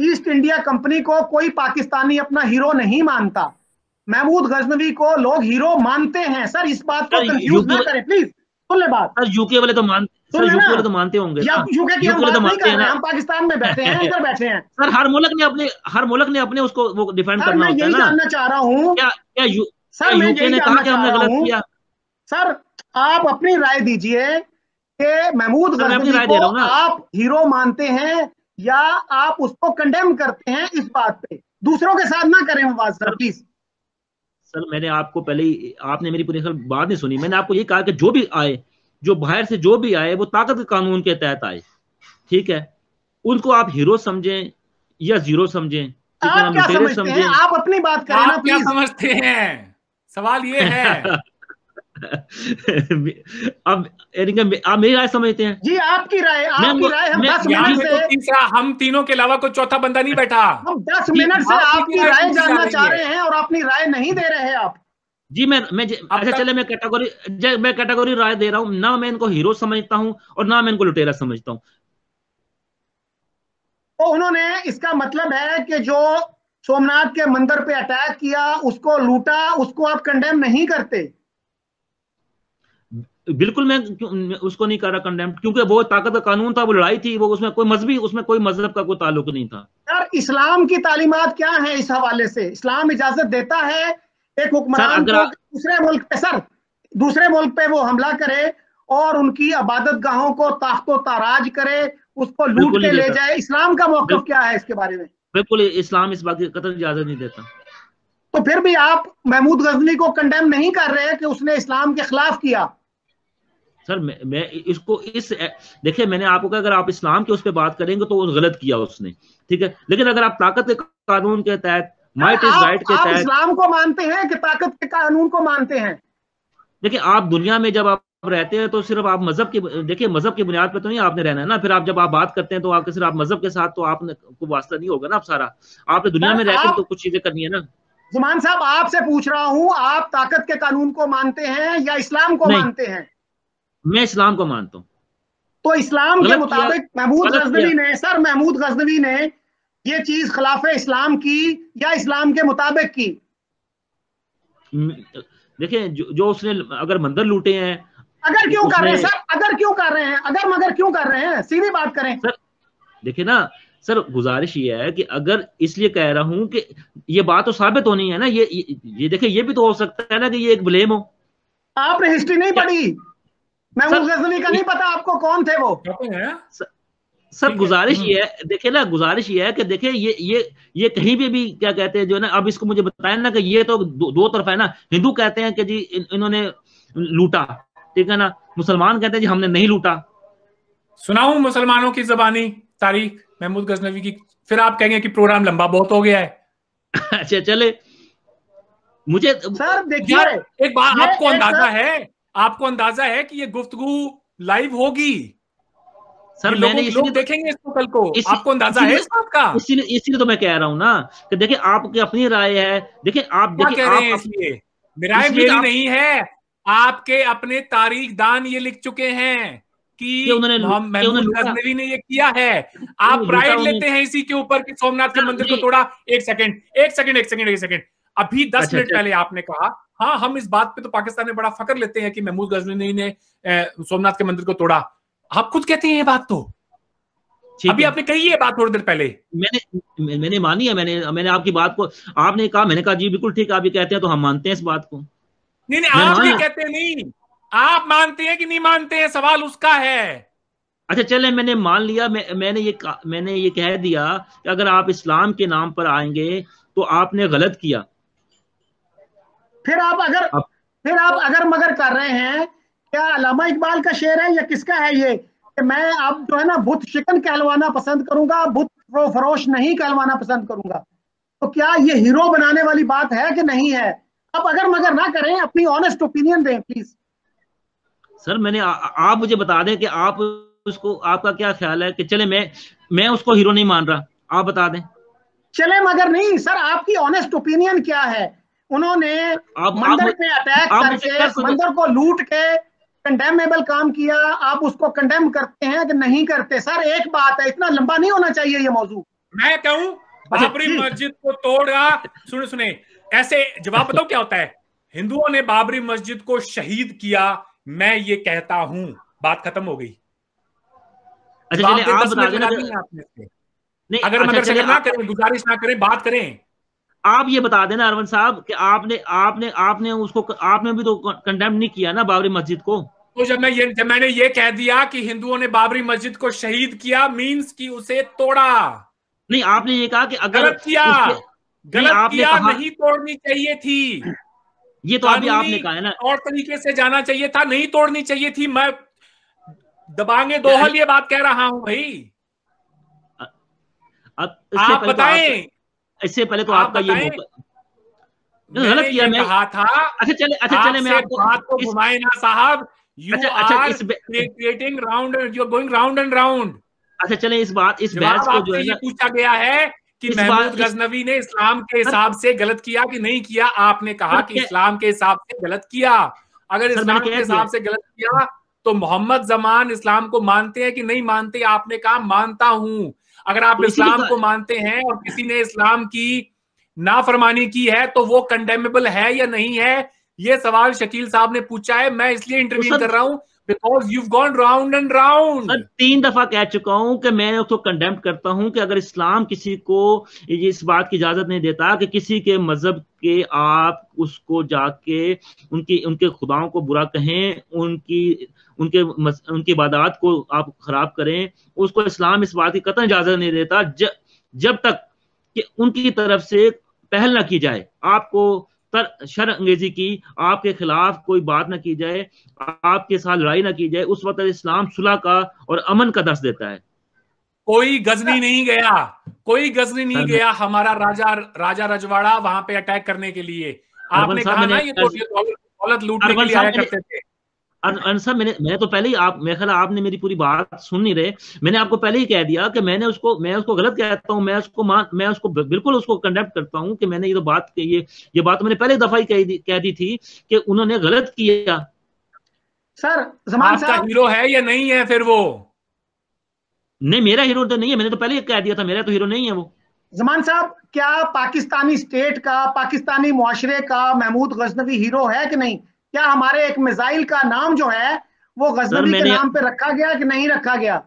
S3: ईस्ट इंडिया कंपनी को कोई पाकिस्तानी अपना हीरो नहीं मानता। महमूद गजनवी को लोग हीरो मानते हैं। सर इस बात को कंफ्यूज ना करें प्लीज़ सुन ले बात।
S2: सर यूके वाले तो मानते सर यूके वाले तो मानते होंगे
S3: यूके की हम बात तो नहीं कर रहे हैं हम पाकिस्तान में बैठे हैं <laughs> इधर बैठे हैं।
S2: सर हर मुल्क ने अपने हर मुल्क ने अपने उसको वो डिफेंड करना होता है ना।
S3: जानना चाह रहा हूँ।
S2: क्या क्या यू सर यूके ने कहा कि हमने गलत किया?
S3: सर आप अपनी राय दीजिए कि महमूद गजनवी को आप हीरो मानते हैं या आप उसको कंडेम करते हैं इस बात पे? दूसरों के साथ ना करें बात सर प्लीज़
S2: सर मैंने आपको पहले ही आपने मेरी पूरी सर बात नहीं सुनी। मैंने आपको ये कहा कि जो भी आए जो बाहर से जो भी आए वो ताकत के कानून के तहत आए। ठीक है? उनको आप हीरो समझें या ज़ीरो समझें
S3: आप क्या समझते हैं? आप अपनी बात करें
S1: आप क्या समझते हैं? सवाल ये है। <laughs> <laughs>
S2: अब आप मेरी राय समझते हैं?
S3: जी आपकी राय आपकी राय हम दस मिनट से
S1: तीसरा हम तीनों के अलावा कोई चौथा बंदा नहीं बैठा।
S3: हम दस मिनट से आपकी राय जानना चाह रहे हैं और अपनी राय नहीं दे रहे हैं आप।
S2: जी मैं मैं अच्छा चले मैं कैटेगरी मैं कैटेगरी राय दे रहा हूँ। ना मैं इनको हीरो समझता हूँ और ना मैं इनको लुटेरा समझता हूँ।
S3: तो उन्होंने इसका मतलब है कि जो सोमनाथ के मंदिर पे अटैक किया उसको लूटा उसको आप कंडेम नहीं करते।
S2: बिल्कुल मैं उसको नहीं कर रहा कंडेम क्योंकि वो ताकत का कानून था वो लड़ाई थी वो उसमें कोई मजहबी उसमें कोई मज़हब का कोई ताल्लुक नहीं था।
S3: यार इस्लाम की तालीमत क्या है इस हवाले से? इस्लाम इजाज़त देता है एक हुक्मरान को दूसरे मुल्क पे सर दूसरे मुल्क पे वो हमला करे और उनकी अबादत गाहों को ताख्तो ताराज करे उसको लूट के ले जाए इस्लाम का मौकफ क्या है इसके बारे में?
S2: बिल्कुल इस्लाम इस बात की कतल इजाज़त नहीं देता।
S3: तो फिर भी आप महमूद गजनी को कंडेम नहीं कर रहे कि उसने इस्लाम के खिलाफ किया।
S2: सर मैं, मैं इसको इस देखिए मैंने आपको कहा अगर आप इस्लाम के उस पर बात करेंगे तो गलत किया उसने ठीक है? लेकिन अगर आप ताकत के कानून के तहत माइट इज़ राइट के तहत
S3: इस्लाम को मानते हैं कि ताकत के कानून को मानते हैं?
S2: देखिए आप दुनिया में जब आप रहते हैं तो सिर्फ़ आप मज़हब के देखिए मज़हब की बुनियाद पर तो नहीं आपने रहना है ना? फिर आप जब आप बात करते हैं तो आपके सिर्फ़ आप मज़हब के साथ तो आपने को वास्ता नहीं होगा ना आप सारा? आपने दुनिया में रहकर तो कुछ चीज़ें करनी है ना?
S3: जुमान साहब आपसे पूछ रहा हूँ आप ताकत के कानून को मानते हैं या इस्लाम को मानते हैं?
S2: मैं इस्लाम को मानता हूँ।
S3: तो इस्लाम के मुताबिक महमूद गजनवी ने सर महमूद गजनवी ने ये चीज़ खिलाफ इस्लाम की या इस्लाम के मुताबिक की?
S2: देखिए जो, जो उसने अगर मंदिर लूटे हैं
S3: अगर क्यों कर रहे हैं सर? अगर क्यों कर रहे हैं? अगर मगर क्यों कर रहे हैं? सीधी बात करें।
S2: सर देखिए ना सर गुजारिश ये है कि अगर इसलिए कह रहा हूँ कि ये बात तो साबित होनी है ना ये ये, ये देखिए ये भी तो हो सकता है ना कि ये एक ब्लेम हो।
S3: आपने हिस्ट्री नहीं पढ़ी? महमूद गजनी का नहीं पता आपको कौन थे वो।
S2: सर गुजारिश ये है देखिए ना गुजारिश ये है कि देखिए ये ये ये कहीं भी भी क्या कहते हैं जो है ना अब इसको मुझे बताया ना कि ये तो दो, दो तरफ़ है ना हिंदू कहते हैं कि जी इन, इन्होंने लूटा ठीक है ना मुसलमान कहते हैं जी हमने नहीं लूटा।
S1: सुनाऊ मुसलमानों की जबानी तारीख महमूद गजनवी की फिर आप कहेंगे कि प्रोग्राम लंबा बहुत हो गया है। <laughs>
S2: अच्छा चले। मुझे
S3: सर देखिए।
S1: एक बात आपको अंदाज़ा है आपको अंदाज़ा है कि ये गुफ्तगु लाइव होगी? सर मैंने लोग देखेंगे इसको कल को। इसी, आपको अंदाज़ा है इस बात का?
S2: इसीलिए इसीलिए तो मैं कह रहा हूँ ना कि देखिए आपकी अपनी राय है। देखिए आप देखिए आप
S1: इसलिए? राय मेरी नहीं है। आपके अपने तारीख दान ये लिख चुके हैं कि उन्होंने ने ये किया है। आप प्राइड लेते हैं इसी के ऊपर कि सोमनाथ के मंदिर को तोड़ा। एक सेकंड एक सेकंड एक सेकंड एक सेकंड। अभी दस अच्छा, मिनट अच्छा। पहले आपने कहा हाँ हम इस बात पे तो पाकिस्तान में बड़ा फकर लेते हैं कि महमूद गजनी ने सोमनाथ के मंदिर को तोड़ा। आप खुद कहते हैं ये बात तो। अभी आपने कही है बात थोड़ी देर पहले।
S2: मैंने मैंने मानी है मैंने मैंने आपकी बात को आपने कहा मैंने कहा जी बिल्कुल ठीक आप ये कहते हैं तो हम मानते हैं इस बात को।
S1: नहीं नहीं आप ये कहते नहीं। आप मानते हैं कि नहीं मानते हैं सवाल उसका है।
S2: अच्छा चले मैंने मान लिया मैं मैंने ये मैंने ये कह दिया कि अगर आप इस्लाम के नाम पर आएँगे तो आपने गलत किया।
S3: फिर आप अगर आप, फिर आप अगर मगर कर रहे हैं क्या अलामा इकबाल का शेर है या किसका है ये? कि मैं आप जो है ना बुत शिकन कहलवाना पसंद करूँगा बुत फरोश नहीं कहलवाना पसंद करूँगा। तो क्या ये हीरो बनाने वाली बात है कि नहीं है? आप अगर मगर ना करें अपनी ऑनेस्ट ओपिनियन दें प्लीज़
S2: सर मैंने आ, आप मुझे बता दें कि आप उसको आपका क्या ख्याल है कि चले मैं मैं उसको हीरो नहीं मान रहा? आप बता दें।
S3: चले मगर नहीं सर आपकी ऑनेस्ट ओपिनियन क्या है? उन्होंने मंदिर पे अटैक करके मंदिर को लूट के कंडेमेबल काम किया। आप उसको कंडेम करते हैं कि नहीं करते। सर एक बात है इतना लंबा नहीं होना चाहिए ये मौजूद
S1: मैं कहूँ अच्छा, बाबरी मस्जिद को तोड़ा सुने सुने ऐसे जवाब बताओ क्या होता है? हिंदुओं ने बाबरी मस्जिद को शहीद किया मैं ये कहता हूँ। बात खत्म हो गई।
S2: अच्छा चलिए आप बता देना नहीं
S1: अगर अच्छा, मगर ना करें गुजारिश ना करें बात करें।
S2: आप ये बता देना अरविंद साहब कि आपने आपने आपने उसको आपने भी तो कंडेम नहीं किया ना बाबरी मस्जिद को?
S1: तो जब मैं ये जब मैंने ये कह दिया कि हिंदुओं ने बाबरी मस्जिद को शहीद किया मींस कि उसे तोड़ा।
S2: नहीं आपने ये कहा कि अगर
S1: गलत किया। गलत किया नहीं तोड़नी चाहिए थी।
S2: ये तो अभी आपने कहा है ना।
S1: और तरीके से जाना चाहिए था नहीं तोड़नी चाहिए थी। मैं दबांगे दोहल ये बात कह रहा हूँ भाई। आप तो बताएँ
S2: इससे पहले तो आपका ये
S1: गलत किया मैं कहा था।
S2: अच्छा चले अच्छा चले मैं आपको
S1: बात को घुमाए ना साहब। यू अच्छा, अच्छा, creating round you are going round and round
S2: अच्छा चले इस बात इस बहस को जो है
S1: ना पूछा गया है कि महमूद गजनवी ने इस्लाम के हिसाब से गलत किया कि नहीं किया? आपने कहा कि इस्लाम के हिसाब से गलत किया। अगर इस्लाम के हिसाब से गलत किया तो मोहम्मद जमान इस्लाम को मानते हैं कि नहीं मानते? आपने कहा मानता हूँ। अगर आप तो इस्लाम को मानते हैं और किसी ने इस्लाम की नाफरमानी की है तो वो कंडेमेबल है या नहीं है ये सवाल शकील साहब ने पूछा है। मैं इसलिए इंटरव्यू कर रहा हूँ because you gone round and round
S2: तीन दफ़ा कह चुका हूँ कि मैं उसको कंडेम करता हूँ कि अगर इस्लाम किसी को इस बात की इजाज़त नहीं देता कि किसी के मज़हब के आप उसको जाके उनकी उनके खुदाओं को बुरा कहें उनकी उनके उनकी इबादत को आप खराब करें उसको इस्लाम इस बात की कतन इजाज़त नहीं देता ज, जब तक कि उनकी तरफ़ से पहल ना की जाए आपको तर शर अंगेजी की आपके खिलाफ कोई बात ना की जाए आपके साथ लड़ाई ना की जाए उस वक्त इस्लाम सुलह का और अमन का दस देता है।
S1: कोई गजनी नहीं गया कोई गजनी नहीं गया हमारा राजा राजा रजवाड़ा वहाँ पे अटैक करने के लिए। आपने कहा ना ये तो दौलत लूटने के लिए आया करते थे।
S2: सर मैंने मैं तो पहले ही आप मेरे ख्याल आपने मेरी पूरी बात सुन नहीं रहे। मैंने आपको पहले ही कह दिया कि मैंने उसको मैं उसको गलत कहता हूँ मैं उसको मान मैं उसको बिल्कुल उसको कंडेक्ट करता हूँ कि मैंने ये तो बात ये ये बात तो मैंने पहले दफ़ा ही कह दी कह दी थी कि उन्होंने गलत किया।
S3: सर जमान
S1: साहब हीरो है या नहीं है फिर वो?
S2: नहीं मेरा हीरो तो नहीं है मैंने तो पहले ही कह दिया था मेरा तो हीरो नहीं है वो।
S3: जमान साहब क्या पाकिस्तानी स्टेट का पाकिस्तानी मुआशरे का महमूद गजनवी हीरो है कि नहीं? क्या हमारे एक मिसाइल का नाम जो है वो गजनबी के नाम पे रखा गया कि नहीं रखा गया?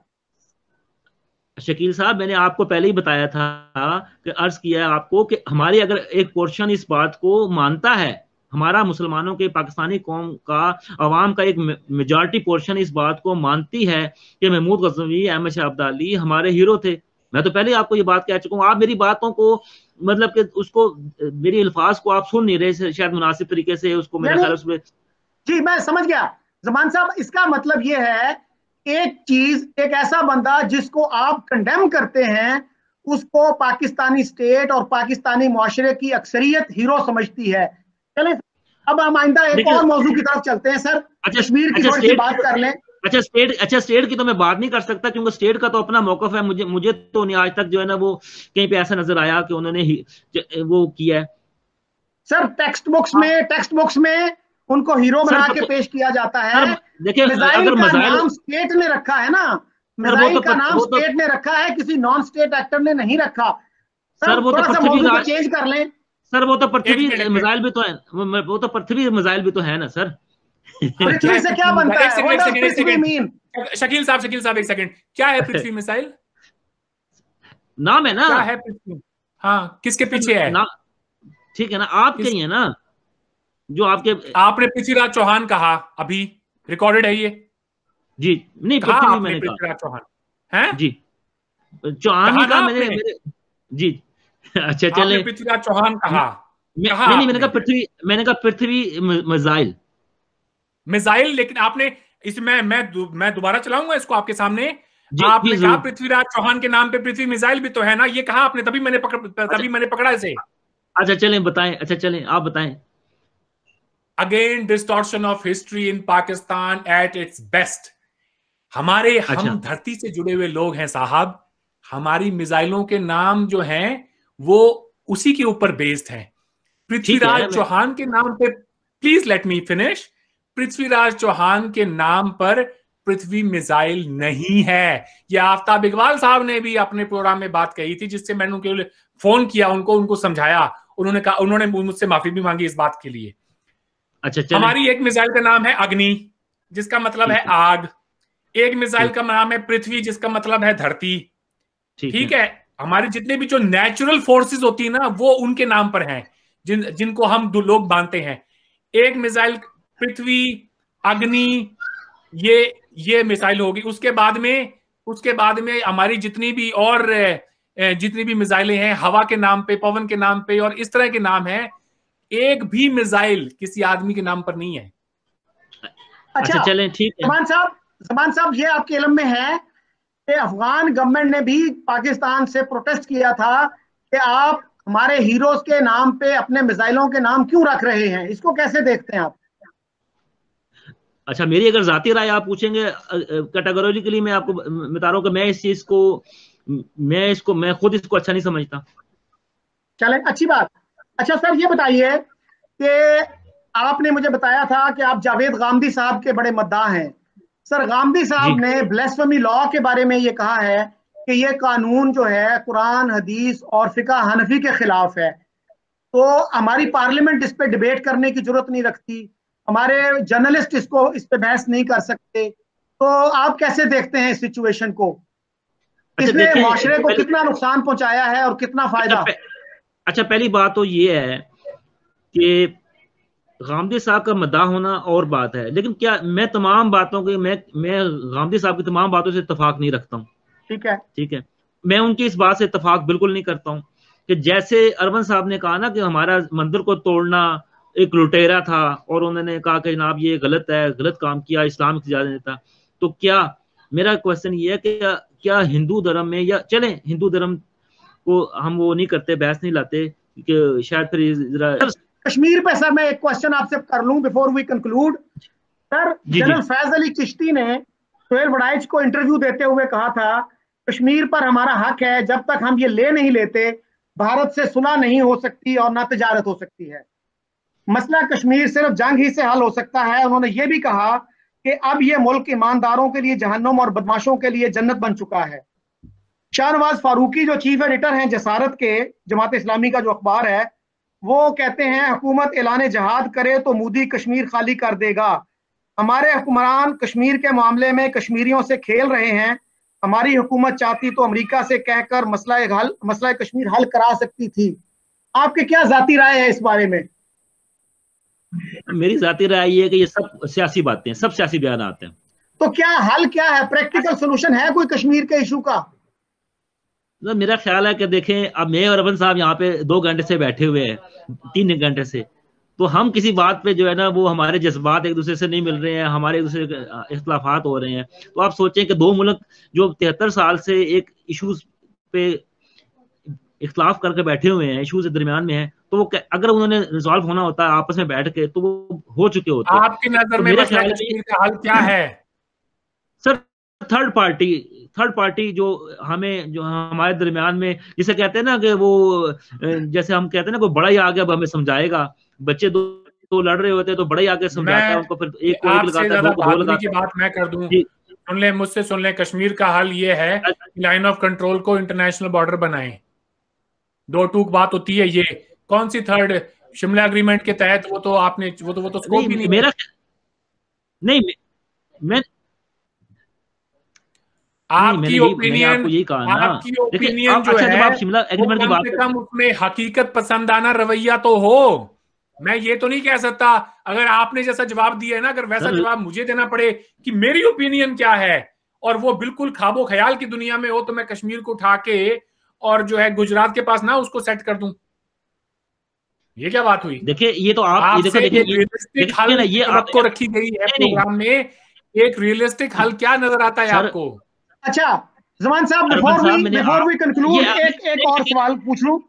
S2: शकील साहब मैंने आपको पहले ही बताया था कि अर्ज़ किया है आपको कि हमारी अगर एक पोर्शन इस बात को मानता है हमारा मुसलमानों के पाकिस्तानी कौम का अवाम का एक मेजॉरिटी पोर्शन इस बात को मानती है कि महमूद गजनवी अहमद शाह अब्दाली हमारे हीरो थे। मैं तो पहले आपको ये बात कह चुका हूँ आप मेरी बातों को मतलब कि उसको मेरी अल्फाज को आप सुन नहीं रहे शायद मुनासिब तरीके से उसको मेरे ख्याल उसमें
S3: जी मैं समझ गया। जमान साहब इसका मतलब ये है एक चीज़ एक ऐसा बंदा जिसको आप कंडेम करते हैं उसको पाकिस्तानी स्टेट और पाकिस्तानी माशरे की अक्सरियत हीरो समझती है। चले अब हम आइंदा एक और मौजू की तरफ़ चलते हैं सर। अच्छा, कश्मीर की अच्छा, थोड़ी सी बात कर लें।
S2: अच्छा स्टेट अच्छा स्टेट की तो मैं बात नहीं कर सकता क्योंकि स्टेट का तो अपना मौकफ है मुझे मुझे तो नहीं आज तक जो है ना वो कहीं पे ऐसा नज़र आया कि उन्होंने वो किया है।
S3: सर टेक्स्ट बुक्स में टेक्स्ट बुक्स में उनको हीरो बना के पेश किया जाता है। देखिए अगर नाम स्टेट ने रखा है ना। मिसाइल तो का नाम स्टेट तो, ने रखा है किसी नॉन स्टेट एक्टर ने नहीं रखा।
S2: सर वो तो पृथ्वी चेंज कर लें। सर वो तो पृथ्वी मिसाइल भी तो है वो तो पृथ्वी मिसाइल भी तो है ना सर
S3: पृथ्वी से क्या बनता है?
S1: शकील साहब शकील साहब एक सेकंड क्या है पृथ्वी मिसाइल?
S2: नाम है ना।
S1: क्या है पृथ्वी? हाँ किसके पीछे है?
S2: ठीक है ना आप कही है ना जो आपके
S1: आपने पृथ्वीराज चौहान कहा अभी। रिकॉर्डेड है ये?
S2: जी नहीं पृथ्वी मैंने
S1: पृथ्वीराज चौहान? है?
S2: जी। चौहान ही कहा मैंने जी। <laughs> अच्छा चले।
S1: पृथ्वीराज चौहान कहा।
S2: नहीं मैंने कहा पृथ्वी मैंने कहा पृथ्वी मिसाइल।
S1: मिसाइल लेकिन आपने इसमें मैं मैं दोबारा चलाऊँगा इसको आपके सामने। आपने कहा पृथ्वीराज चौहान के नाम पे पृथ्वी मिसाइल भी तो है ना? ये कहा आपने तभी मैंने पकड़ तभी अच्छा, मैंने पकड़ा इसे।
S2: अच्छा चलें बताएँ। अच्छा चलें आप बताएँ।
S1: Again distortion of history in Pakistan at its best हमारे अच्छा। हम धरती से जुड़े हुए लोग हैं साहब। हमारी मिसाइलों के नाम जो हैं वो उसी के ऊपर बेस्ड हैं। पृथ्वीराज चौहान के नाम पे please let me finish Prithviraj Chauhan के नाम पर पृथ्वी मिसाइल नहीं है। यह आफ्ताब इकबाल साहब ने भी अपने प्रोग्राम में बात कही थी जिससे मैंने उनके फ़ोन किया उनको उनको समझाया। उन्होंने कहा उन्होंने मुझसे माफ़ी भी मांगी इस बात के लिए। अच्छा हमारी एक मिसाइल का नाम है अग्नि जिसका मतलब है आग। एक मिसाइल का नाम है पृथ्वी जिसका मतलब है धरती। ठीक है। हमारे जितने भी जो नेचुरल फोर्सेस होती है ना वो उनके नाम पर हैं जिन जिनको हम लोग मानते हैं। एक मिसाइल पृथ्वी अग्नि ये ये मिसाइल होगी। उसके बाद में उसके बाद में हमारी जितनी भी और जितनी भी मिसाइलें हैं हवा के नाम पे पवन के नाम पे और इस तरह के नाम है एक भी मिसाइल किसी आदमी के नाम पर नहीं है।
S3: अच्छा, अच्छा चलें ठीक है। समान साहब समान साहब ये आपके इलम में है कि अफगान गवर्नमेंट ने भी पाकिस्तान से प्रोटेस्ट किया था कि आप हमारे हीरोज के नाम पे अपने मिसाइलों के नाम क्यों रख रहे हैं? इसको कैसे देखते हैं आप?
S2: अच्छा मेरी अगर जाती राय आप पूछेंगे कैटेगोरिकली मैं आपको बता रहा हूँ कि मैं इस चीज़ को मैं इसको मैं खुद इसको अच्छा नहीं समझता।
S3: चले अच्छी बात। अच्छा सर ये बताइए कि आपने मुझे बताया था कि आप जावेद गांधी साहब के बड़े मद्दा हैं। सर गांधी साहब ने ब्लेसमी लॉ के बारे में ये कहा है कि ये कानून जो है कुरान हदीस और फिका हनफी के खिलाफ है। तो हमारी पार्लियामेंट इस पर डिबेट करने की ज़रूरत नहीं रखती। हमारे जर्नलिस्ट इसको इस पे बहस नहीं कर सकते। तो आप कैसे देखते हैं सिचुएशन को? अच्छा, इसने माशरे को कितना नुकसान पहुँचाया है और कितना अच्छा, फ़ायदा?
S2: अच्छा पहली बात तो ये है कि गामदी साहब का मदा होना और बात है। लेकिन क्या मैं तमाम बातों के मैं मैं गामदी साहब की तमाम बातों से इतफाक नहीं रखता हूँ।
S3: ठीक है।
S2: ठीक है। मैं उनकी इस बात से इतफाक बिल्कुल नहीं करता हूँ कि जैसे अरवन साहब ने कहा ना कि हमारा मंदिर को तोड़ना एक लुटेरा था और उन्होंने कहा कि जनाब ये गलत है गलत काम किया इस्लाम की इजाज़त देता। तो क्या मेरा क्वेश्चन ये है कि क्या हिंदू धर्म में या चले हिंदू धर्म को हम वो नहीं करते बहस नहीं लाते कि शायद फिर
S3: कश्मीर पे सर मैं एक क्वेश्चन आपसे कर लूँ before we conclude sir general Faiz Ali Chishti ने सोहेल बड़ाइच को इंटरव्यू देते हुए कहा था कश्मीर पर हमारा हक है जब तक हम ये ले नहीं लेते भारत से सुलह नहीं हो सकती और ना तजारत हो सकती है। मसला कश्मीर सिर्फ़ जंग ही से हल हो सकता है। उन्होंने ये भी कहा कि अब ये मुल्क ईमानदारों के लिए जहन्नुम और बदमाशों के लिए जन्नत बन चुका है। शाहनवाज फारूकी जो चीफ एडिटर हैं जसारत के, जमात इस्लामी का जो अखबार है, वो कहते हैं, हुकूमत ऐलान जहाद करे तो मोदी कश्मीर खाली कर देगा। हमारे हुक्मरान कश्मीर के मामले में कश्मीरियों से खेल रहे हैं। हमारी हुकूमत चाहती तो अमेरिका से कहकर मसला हल, मसला कश्मीर हल करा सकती थी। आपके क्या जाती राय है इस बारे में?
S2: मेरी जाती राय ये है कि ये सब सियासी बातें हैं सब सियासी बयान आते हैं।
S3: तो क्या हल क्या है? प्रैक्टिकल सोल्यूशन है कोई कश्मीर के इशू का?
S2: तो मेरा ख्याल है कि देखें अब मैं और अरबन साहब यहाँ पे दो घंटे से बैठे हुए हैं तीन घंटे से। तो हम किसी बात पे जो है ना वो हमारे जज्बात एक दूसरे से नहीं मिल रहे हैं हमारे एक दूसरे के इख्तलाफात हो रहे हैं। तो आप सोचें कि दो मुल्क जो तिहत्तर साल से एक इशूज पे इख्तलाफ करके बैठे हुए हैं इशूज दरमियान में है तो वो अगर उन्होंने रिजॉल्व होना होता आपस में बैठ के तो वो हो चुके होते।
S1: आपकी नज़र तो में हल क्या है?
S2: Sir third party third party जो हमें जो हमारे दरमियान में जिसे कहते हैं ना कि वो जैसे हम कहते हैं ना कोई बड़ा ही आ गया हमें समझाएगा। बच्चे दो तो लड़ रहे होते हैं तो बड़ा ही आगे समझाता है उनको फिर एक को एक लगाता है दो लगाता
S1: की बात मैं कर दूँ। सुन ले मुझसे सुन ले कश्मीर का हल ये है लाइन ऑफ़ कंट्रोल को इंटरनेशनल बॉर्डर बनाए। दो टूक बात होती है ये कौन सी थर्ड शिमला अग्रीमेंट के तहत वो तो आपने वो तो वो तो स्कोप ही नहीं
S2: मेरा नहीं मैं
S1: आपकी ओपिनियन आपकी ओपिनियन जो अच्छा, है आप शिमला एग्रीमेंट की बात कम उसमें हकीकत पसंद आना रवैया तो हो। मैं ये तो नहीं कह सकता अगर आपने जैसा जवाब दिया है ना अगर वैसा जवाब मुझे देना पड़े कि मेरी ओपिनियन क्या है और वो बिल्कुल खाबो ख्याल की दुनिया में हो तो मैं कश्मीर को उठा के और जो है गुजरात के पास ना उसको सेट कर दूँ। ये क्या बात हुई?
S2: देखिए ये तो आप, आप ये देखो देखिए
S1: रियलिस्टिक हल ये आपको रखी गई है प्रोग्राम में। एक रियलिस्टिक हल क्या नज़र आता है आपको?
S3: अच्छा जमान साहब before we before we conclude एक एक और सवाल पूछ लूँ।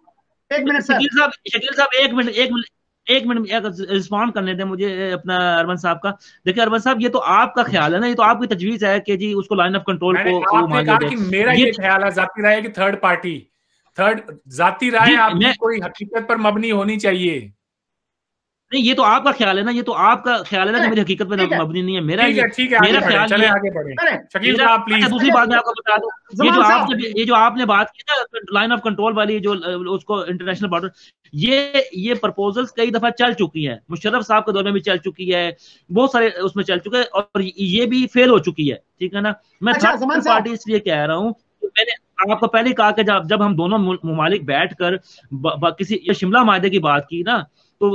S3: एक मिनट सर। शकील
S2: साहब शकील साहब एक मिनट एक मिनट एक मिनट रिस्पॉन्ड करने दें मुझे अपना अरमान साहब का। देखिए अरमान साहब ये तो आपका ख्याल है ना ये तो आपकी तजवीज है कि जी उसको लाइन ऑफ़ कंट्रोल को
S1: मेरा ये, ये ख्याल है जाती राय की थर्ड पार्टी थर्ड जाती राय आपकी कोई हकीकत पर मबनी होनी चाहिए।
S2: नहीं ये तो आपका ख्याल है ना ये तो आपका ख्याल है ना कि मेरी हकीकत में मबनी नहीं है। मेरा
S1: है, ठीक है मेरा ख्याल चले आगे बढ़े। शकील साहब प्लीज़
S2: अच्छा, दूसरी बात मैं आपको बता दूँ। ये जो आपने ये जो आपने बात की ना लाइन ऑफ़ कंट्रोल वाली जो उसको इंटरनेशनल बॉर्डर ये ये प्रपोजल्स कई दफ़ा चल चुकी है। मुशर्रफ साहब के दौर में भी चल चुकी है। बहुत सारे उसमें चल चुके हैं और ये भी फेल हो चुकी है। ठीक है ना? मैं थर्ड अच्छा, पार्टी इसलिए कह रहा हूँ मैंने आपको पहले कहा कि जब जब हम दोनों ममालिक बैठकर किसी शिमला माहे की बात की ना तो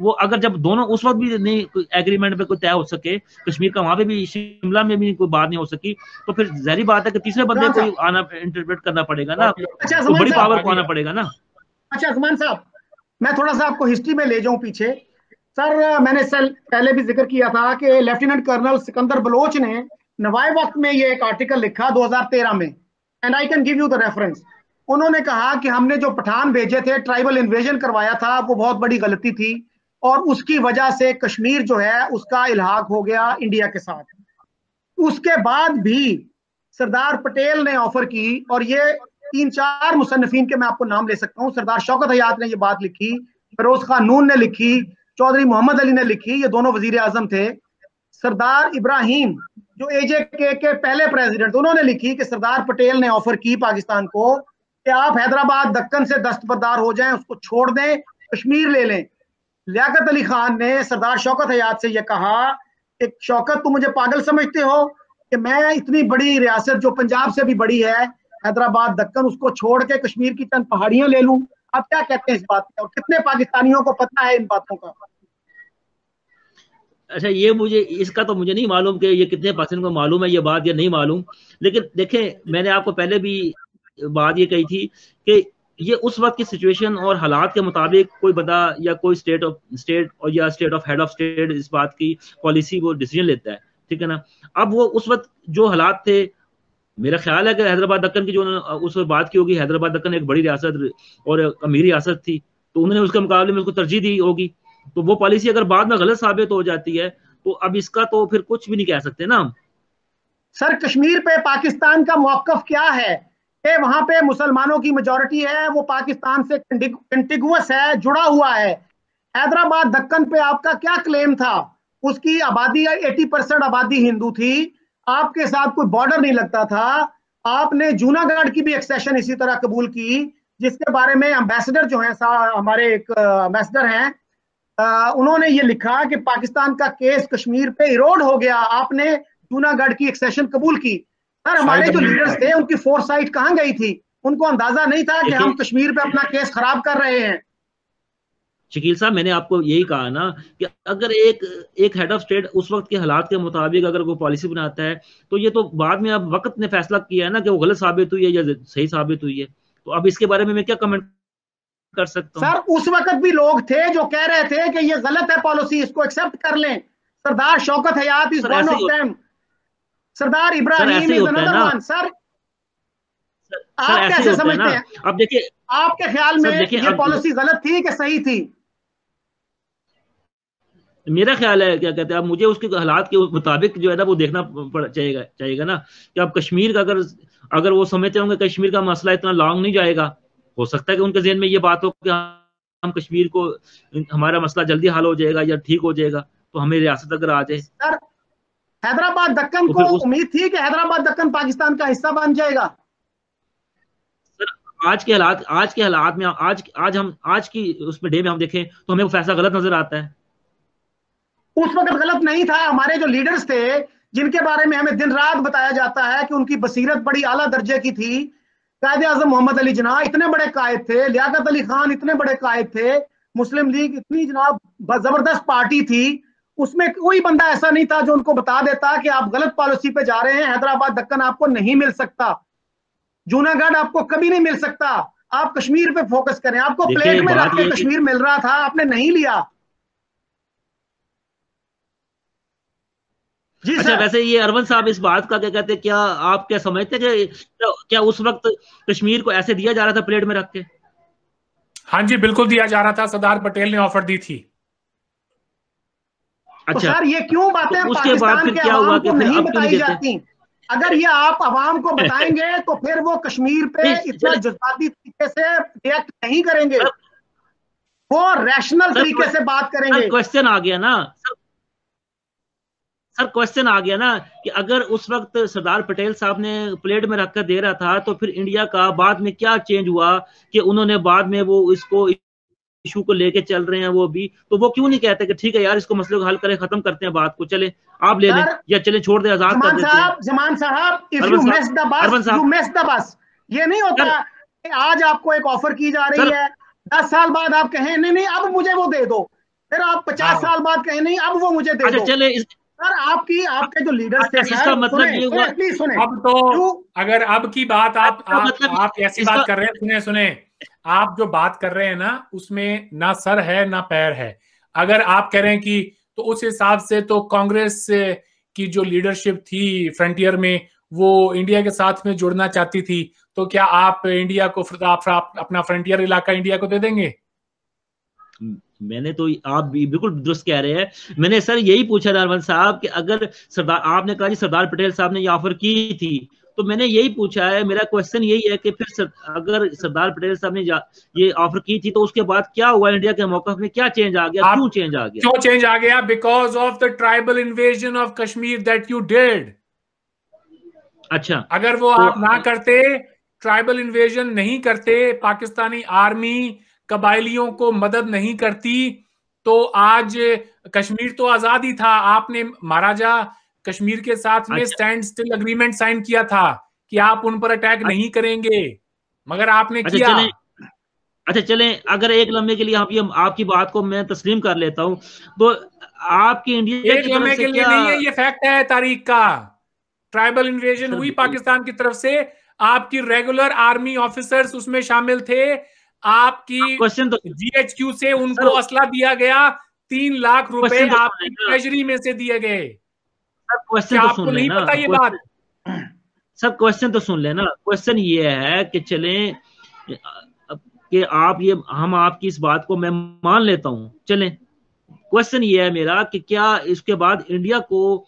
S2: वो अगर जब दोनों उस वक्त भी नहीं एग्रीमेंट पे कोई तय हो सके कश्मीर का वहाँ पे भी शिमला में भी कोई बात नहीं हो सकी तो फिर जहरी बात है कि तीसरे बंदे को आना इंटरप्रेट करना पड़ेगा ना अच्छा, तो बड़ी पावर को आना पड़ेगा ना।
S3: अच्छा सुमान साहब मैं थोड़ा सा आपको हिस्ट्री में ले जाऊँ पीछे। सर मैंने सर पहले भी ज़िक्र किया था कि लेफ्टिनेंट कर्नल सिकंदर बलोच ने नवाए वक्त में ये एक आर्टिकल लिखा 2013 में। And I can give you the reference उन्होंने कहा कि हमने जो पठान भेजे थे ट्राइबल इन्वेजन करवाया था, वो बहुत बड़ी गलती थी और उसकी वजह से कश्मीर जो है, उसका इलाहाक हो गया इंडिया के साथ। उसके बाद भी सरदार पटेल ने ऑफ़र की और ये तीन चार मुसनफिन के मैं आपको नाम ले सकता हूँ। सरदार शौकत हयात ने ये बात लिखी, फरोज खान नून ने लिखी, चौधरी मोहम्मद अली ने लिखी, ये दोनों वज़ीर आज़म थे। सरदार इब्राहिम जो एजे के, के पहले प्रेसिडेंट उन्होंने लिखी कि सरदार पटेल ने ऑफ़र की पाकिस्तान को कि आप हैदराबाद दक्कन से दस्तबरदार हो जाएँ उसको छोड़ दें कश्मीर ले लें। लियाकत अली खान ने सरदार शौकत हयात से यह कहा कि शौकत तुम मुझे पागल समझते हो कि मैं इतनी बड़ी रियासत जो पंजाब से भी बड़ी है हैदराबाद दक्कन उसको छोड़ के कश्मीर की चंद पहाड़ियाँ ले लूँ। आप क्या कहते हैं इस बात पे? और कितने पाकिस्तानियों को पता है इन बातों का?
S2: अच्छा ये मुझे, इसका तो मुझे नहीं मालूम कि ये कितने परसेंट को मालूम है, ये बात या नहीं मालूम। लेकिन देखें, मैंने आपको पहले भी बात ये कही थी कि ये उस वक्त की सिचुएशन और हालात के मुताबिक कोई बंदा या कोई स्टेट ऑफ़ स्टेट और या state of head of state इस बात की पॉलिसी वो डिसीज़न लेता है, ठीक है ना? अब वो उस वक्त जो हालात थे, मेरा ख्याल है कि हैदराबाद दक्कन की जो उस वक्त बात की होगी, हैदराबाद दक्कन एक बड़ी रियासत और अमीर रियासत थी तो उन्होंने उसके मुकाबले में उसको तरजीह दी होगी। तो वो पॉलिसी अगर बाद में गलत साबित हो जाती है तो अब इसका तो फिर कुछ भी नहीं कह सकते ना
S3: सर, कश्मीर पे पाकिस्तान का मौकफ क्या है? कि वहाँ पे मुसलमानों की मेजोरिटी है, वो पाकिस्तान से कंटिगुअस है, जुड़ा हुआ है। हैदराबाद दक्कन पे आपका क्या क्लेम था? उसकी आबादी 80 परसेंट आबादी हिंदू थी। आपके साथ कोई बॉर्डर नहीं लगता था। आपने जूनागढ़ की भी एक्सेशन इसी तरह कबूल की, जिसके बारे में एम्बेसडर जो है हमारे एक एम्बेसडर हैं उन्होंने ये लिखा कि पाकिस्तान का केस कश्मीर पे इरोड हो गया। आपने जूनागढ़ की एक्सेशन कबूल की। सर हमारे जो लीडर्स थे उनकी फोर्स साइट कहाँ गई थी? उनको अंदाज़ा नहीं था कि हम कश्मीर पे अपना केस खराब कर रहे हैं।
S2: शकील साहब मैंने आपको यही कहा ना कि अगर एक एक हेड ऑफ़ स्टेट उस वक्त के हालात के मुताबिक अगर वो पॉलिसी बनाता है तो ये तो बाद में अब वक्त ने फैसला किया है ना कि वो गलत साबित हुई है या सही साबित हुई है। तो अब इसके बारे में मैं क्या कमेंट कर सकता
S3: हूँ। सर उस वक्त भी लोग थे जो कह रहे थे कि ये गलत है पॉलिसी इसको एक्सेप्ट कर लें। Sardar Shaukat Hayat is one of them Sardar Ibrahim is another one sir आप कैसे समझते हैं?
S2: अब देखिए
S3: आपके ख्याल में ये पॉलिसी गलत थी कि सही थी?
S2: मेरा ख्याल है क्या कहते हैं अब मुझे उसके हालात के मुताबिक जो है ना वो देखना चाहिएगा चाहिएगा ना। कि अब कश्मीर का अगर अगर वो समझते होंगे कश्मीर का मसला इतना लॉन्ग नहीं जाएगा हो सकता है कि उनके जहन में ये बात हो कि हम कश्मीर को हमारा मसला जल्दी हल हो जाएगा या ठीक हो जाएगा तो हमें रियासत अगर आ जाए।
S3: हैदराबाद दक्कन तो को उस... उम्मीद थी कि हैदराबाद दक्कन पाकिस्तान का हिस्सा बन जाएगा?
S2: सर आज के हालात आज के हालात में आज आज हम आज की उसमें डे में हम देखें तो हमें वो फैसला गलत नज़र आता है।
S3: उस वक्त गलत नहीं था। हमारे जो लीडर्स थे जिनके बारे में हमें दिन रात बताया जाता है कि उनकी बसीरत बड़ी आला दर्जे की थी कायदे आज़म मोहम्मद अली जना इतने बड़े कायद थे लियाकत अली खान इतने बड़े कायद थे मुस्लिम लीग इतनी जनाब ज़बरदस्त पार्टी थी उसमें कोई बंदा ऐसा नहीं था जो उनको बता देता कि आप गलत पॉलिसी पे जा रहे हैं हैदराबाद दक्कन आपको नहीं मिल सकता जूनागढ़ आपको कभी नहीं मिल सकता आप कश्मीर पे फोकस करें आपको प्लेट में रख के कश्मीर मिल रहा था आपने नहीं लिया
S2: जी अच्छा वैसे ये अरवन साहब इस बात का क्या कहते क्या आप क्या समझते कि क्या उस वक्त कश्मीर को ऐसे दिया जा रहा था प्लेट में रख के?
S1: हाँ जी बिल्कुल दिया जा रहा था। सरदार पटेल ने ऑफ़र दी थी।
S3: तो अच्छा। तो सर ये क्यों बातें तो उसके बाद फिर क्या हुआ कि नहीं बताई जाती? अगर ये आप आवाम को बताएँगे तो फिर वो कश्मीर पे इतना जज्बाती तरीके से रिएक्ट नहीं करेंगे। वो रैशनल तरीके से बात करेंगे।
S2: क्वेश्चन आ गया ना। सर क्वेश्चन आ गया ना कि अगर उस वक्त सरदार पटेल साहब ने प्लेट में रखकर दे रहा था तो फिर इंडिया का बाद में क्या चेंज हुआ कि उन्होंने बाद में वो इसको इशू को लेके चल रहे हैं वो भी? तो वो क्यों नहीं कहते कि ठीक है यार इसको मसले को हल करें खत्म करते हैं बात को? चले आप ले लें या चले छोड़ दे आज़ाद कर देते हैं।
S3: जमान साहब if you miss the bus you miss the bus ये नहीं होता आज आपको एक ऑफ़र की जा रही है दस साल बाद आप कहें नहीं नहीं अब मुझे वो दे दो। फिर आप पचास हाँ। साल बाद कहें नहीं अब वो मुझे दे अच्छा, दो। चले सर आपकी आपके जो लीडर्स थे अच्छा, इसका मतलब ये हुआ प्लीज़ सुने।
S1: अब तो अगर अब की बात आप आप, मतलब आप ऐसी बात कर रहे हैं सुने सुने। आप जो बात कर रहे हैं ना उसमें ना सर है ना पैर है। अगर आप कह रहे हैं कि तो उस हिसाब से तो कांग्रेस की जो लीडरशिप थी फ्रंटियर में वो इंडिया के साथ में जुड़ना चाहती थी तो क्या आप इंडिया को आप, आप अपना फ्रंटियर इलाका इंडिया को दे देंगे?
S2: मैंने तो आप भी बिल्कुल दुरुस्त कह रहे हैं। मैंने सर यही पूछा था साहब कि अगर सरदार आपने कहा जी सरदार पटेल साहब ने ये ऑफ़र की थी तो मैंने यही पूछा है मेरा क्वेश्चन यही है कि फिर सर, अगर सरदार पटेल साहब ने ये ऑफ़र की थी तो उसके बाद क्या हुआ इंडिया के मौका में क्या चेंज आ गया? क्यों चेंज आ गया?
S1: क्यों चेंज आ गया? Because of the tribal invasion of Kashmir that you did
S2: अच्छा।
S1: अगर वो तो, आप ना करते ट्राइबल इन्वेजन नहीं करते पाकिस्तानी आर्मी कबायलियों को मदद नहीं करती तो आज कश्मीर तो आज़ाद ही था। आपने महाराजा कश्मीर के साथ में स्टैंड स्टिल अग्रीमेंट साइन किया था कि आप उन पर अटैक अच्छा। नहीं करेंगे। मगर आपने अच्छा, किया।
S2: अच्छा चले। अगर एक लम्बे के लिए आप ये आपकी बात को मैं तस्लीम कर लेता हूँ तो आपकी इंडिया
S1: एक लम्बे के लिए नहीं है ये फैक्ट है तारीख का। ट्राइबल इन्वेजन हुई पाकिस्तान की तरफ़ से। आपकी रेगुलर आर्मी ऑफिसर्स उसमें शामिल थे। आपकी क्वेश्चन तो जीएचक्यू से उनको असला दिया गया तीन लाख रुपए तो आपकी ट्रेजरी में से दिए गए।
S2: क्वेश्चन तो आपको नहीं पता ये बात? <clears throat> सर क्वेश्चन तो सुन लेना। क्वेश्चन ये है कि चले कि आप ये हम आपकी इस बात को मैं मान लेता हूँ। चले। क्वेश्चन ये है मेरा कि क्या इसके बाद इंडिया को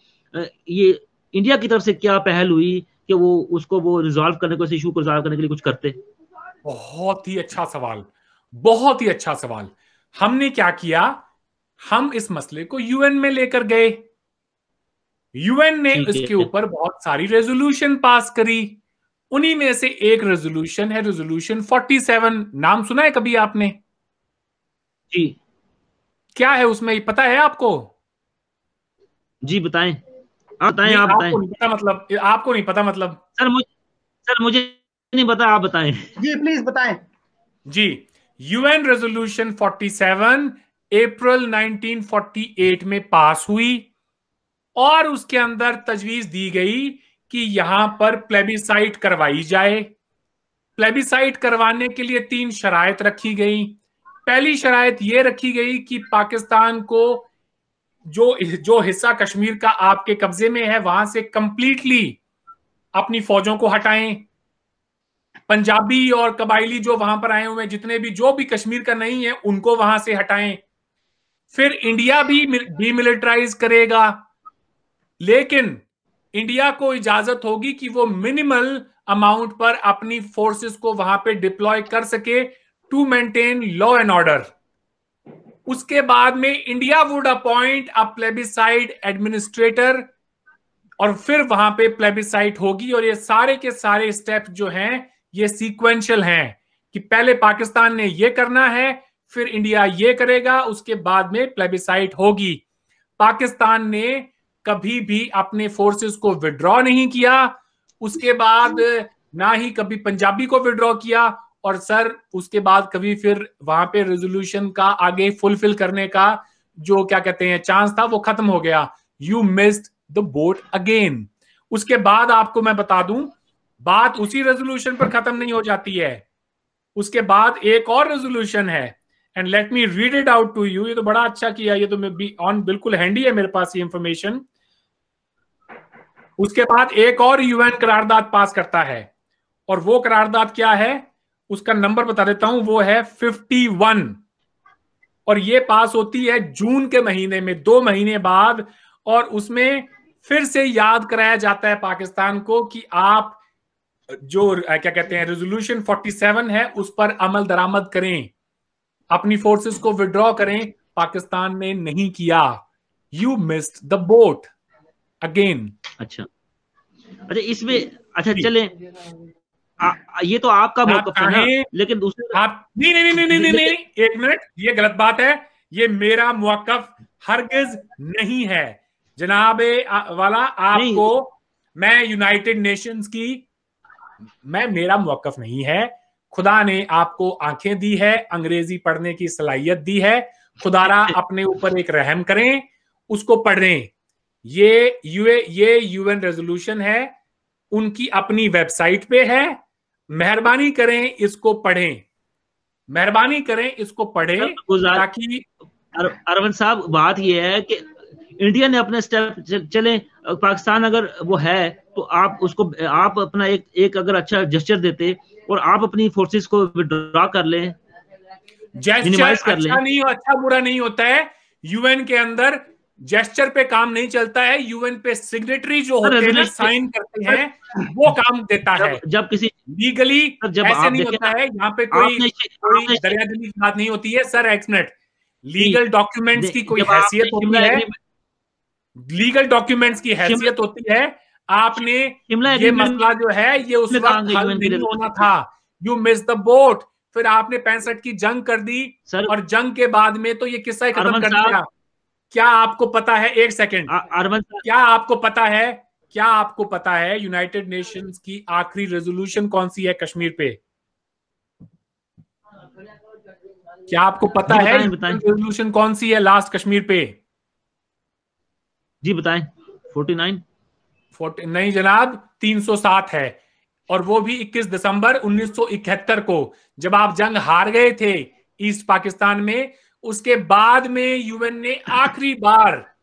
S2: ये इंडिया की तरफ़ से क्या पहल हुई कि वो उसको वो रिजॉल्व करने को इस इशू को रिजॉल्व करने के लिए कुछ करते?
S1: बहुत ही अच्छा सवाल बहुत ही अच्छा सवाल। हमने क्या किया? हम इस मसले को यूएन में लेकर गए। यूएन ने इसके ऊपर बहुत सारी रेजोल्यूशन पास करी। उन्हीं में से एक रेजोल्यूशन है रेजोल्यूशन 47 नाम सुना है कभी आपने?
S2: जी।
S1: क्या है उसमें? पता है आपको?
S2: जी बताएँ। आप बताएँ आप बताएँ।
S1: आपको नहीं पता मतलब आपको नहीं पता मतलब।
S2: सर मुझे सर मुझे नहीं पता आप बताएँ।
S3: जी प्लीज़ बताएँ।
S1: जी यूएन रेजोल्यूशन 47 अप्रैल 1948 में पास हुई और उसके अंदर तजवीज दी गई कि यहाँ पर प्लेबिसाइट करवाई जाए। प्लेबिसाइट करवाने के लिए तीन शराइत रखी गई। पहली शराइत यह रखी गई कि पाकिस्तान को जो जो हिस्सा कश्मीर का आपके कब्जे में है वहाँ से कंप्लीटली अपनी फौजों को हटाएँ। पंजाबी और कबाइली जो वहाँ पर आए हुए हैं, जितने भी, जो भी कश्मीर का नहीं है, उनको वहाँ से हटाएँ। फिर इंडिया भी डीमिलिटराइज करेगा। लेकिन इंडिया को इजाज़त होगी कि वो मिनिमल अमाउंट पर अपनी फोर्सेस को वहाँ पे डिप्लॉय कर सके to maintain law and order उसके बाद में India would appoint a plebiscite administrator और फिर वहाँ पे प्लेबिसाइट होगी और ये सारे के सारे स्टेप जो हैं ये सीक्वेंशियल हैं कि पहले पाकिस्तान ने ये करना है, फिर इंडिया ये करेगा, उसके बाद में प्लेबिसाइट होगी। पाकिस्तान ने कभी भी अपने फोर्सेस को विड्रॉ नहीं किया, उसके बाद ना ही कभी पंजाबी को विड्रॉ किया, और सर, उसके बाद कभी फिर वहाँ पे रेजोल्यूशन का आगे फुलफिल करने का जो क्या कहते हैं चांस था, वो खत्म हो गया। You missed the boat again उसके बाद आपको मैं बता दूँ बात उसी रेजोल्यूशन पर खत्म नहीं हो जाती है। उसके बाद एक और रेजोल्यूशन है। And let me read it out to you ये तो बड़ा अच्छा किया। ये तो ऑन बिल्कुल हैंडी है मेरे पास ये इंफॉर्मेशन उसके बाद एक और यूएन करारदाद पास करता है। और वो करारदाद क्या है? उसका नंबर बता देता हूँ। वो है 51 और ये पास होती है जून के महीने में, दो महीने बाद। और उसमें फिर से याद कराया जाता है पाकिस्तान को कि आप जो क्या कहते हैं रेजोल्यूशन 47 है उस पर अमल दरामद करें। अपनी फोर्सेस को विड्रॉ करें पाकिस्तान ने नहीं किया। You missed the boat again
S2: अच्छा। अच्छा इसमें अच्छा चले। आ, ये तो आपका मौकफ है ना लेकिन दूसरे
S1: आप नहीं नहीं नहीं नहीं नहीं नहीं एक मिनट ये गलत बात है। ये मेरा मौकफ हरगिज नहीं है। जनाब वाला आपको मैं यूनाइटेड नेशंस की मैं मेरा मौकफ नहीं है। खुदा ने आपको आँखें दी है अंग्रेज़ी पढ़ने की सलाहियत दी है। खुदारा <laughs> अपने ऊपर एक रहम करें उसको पढ़ें। ये यूए ये यूएन रेजोल्यूशन है उनकी अपनी वेबसाइट पे है। मेहरबानी करें इसको पढ़ें। मेहरबानी करें इसको पढ़ें ताकि
S2: अरविंद साहब बात यह है कि इंडिया ने अपने स्टेप चले पाकिस्तान अगर वो है तो आप उसको आप अपना एक एक अगर अच्छा जेस्चर देते और आप अपनी फोर्सेस को विड्रॉ कर लें
S1: कर अच्छा लें। नहीं अच्छा बुरा नहीं होता है। यूएन के अंदर जेस्चर पे काम नहीं चलता है। यूएन पे सिग्नेटरी जो होते हैं साइन करते हैं वो काम देता
S2: जब, है। जब किसी
S1: लीगली जब ऐसे नहीं होता है यहाँ पे कोई कोई दरियादिली की बात नहीं होती है सर एक्स मिनट लीगल डॉक्यूमेंट्स की कोई हैसियत होती है। लीगल डॉक्यूमेंट्स की हैसियत होती है। आपने ये मसला जो है ये उस वक्त हल नहीं होना था। यू मिस द बोट फिर आपने पैंसठ की जंग कर दी सर और जंग के बाद में तो ये किस्सा खत्म कर दिया। क्या आपको पता है? एक सेकेंड क्या आपको पता है? क्या आपको पता है यूनाइटेड नेशंस की आखिरी रेजोल्यूशन कौन सी है कश्मीर पे? क्या आपको पता है रेजोल्यूशन कौन सी है लास्ट कश्मीर पे?
S2: जी बताएँ। 49
S1: फोर्टी, नहीं जनाब 307 है। और वो भी 21 दिसंबर 1971 को, जब आप जंग हार गए थे ईस्ट पाकिस्तान में, उसके बाद में यूएन ने आखिरी बार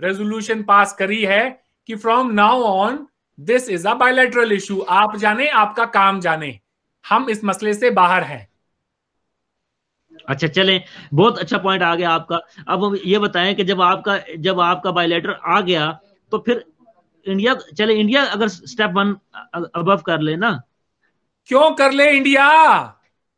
S1: रेजोल्यूशन पास करी है कि from now on this is a bilateral issue आप जाने, आपका काम जाने। हम इस मसले से बाहर हैं।
S2: अच्छा चलें। बहुत अच्छा पॉइंट आ गया आपका। अब ये बताएँ कि जब आपका जब आपका बायोलेटर आ गया तो फिर इंडिया चले इंडिया अगर स्टेप वन अबव कर ले ना।
S1: क्यों कर ले इंडिया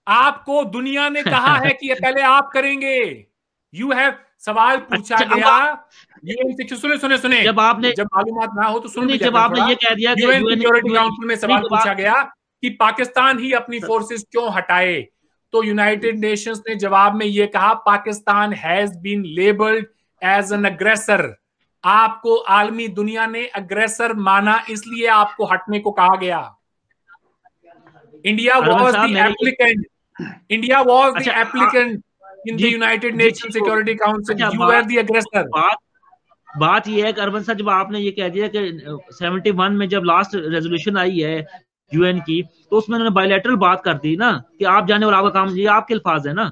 S1: आपको दुनिया ने <laughs> कहा है कि ये पहले आप करेंगे। यू हैव सवाल पूछा अच्छा, गया। यूएन सुने सुने सुने।
S2: जब आपने
S1: जब मालूम ना हो तो सुन
S2: जब आपने ये कह दिया
S1: यूएन सिक्योरिटी काउंसिल में सवाल तो पूछा गया कि पाकिस्तान ही अपनी फोर्सेस क्यों हटाए? तो यूनाइटेड नेशंस ने जवाब में ये कहा Pakistan has been labelled as an aggressor आपको आलमी दुनिया ने अग्रेसर माना इसलिए आपको हटने को कहा गया। India was the applicant India was the applicant in the United Nation security council you are the aggressor
S2: बात बात ये है कि अरबन सर जब आपने ये कह दिया कि 71 में जब लास्ट रेजोल्यूशन आई है यूएन की तो उसमें उन्होंने बायोलेटरल बात कर दी ना कि आप जाने और आपका काम ये आपके अल्फाज है ना।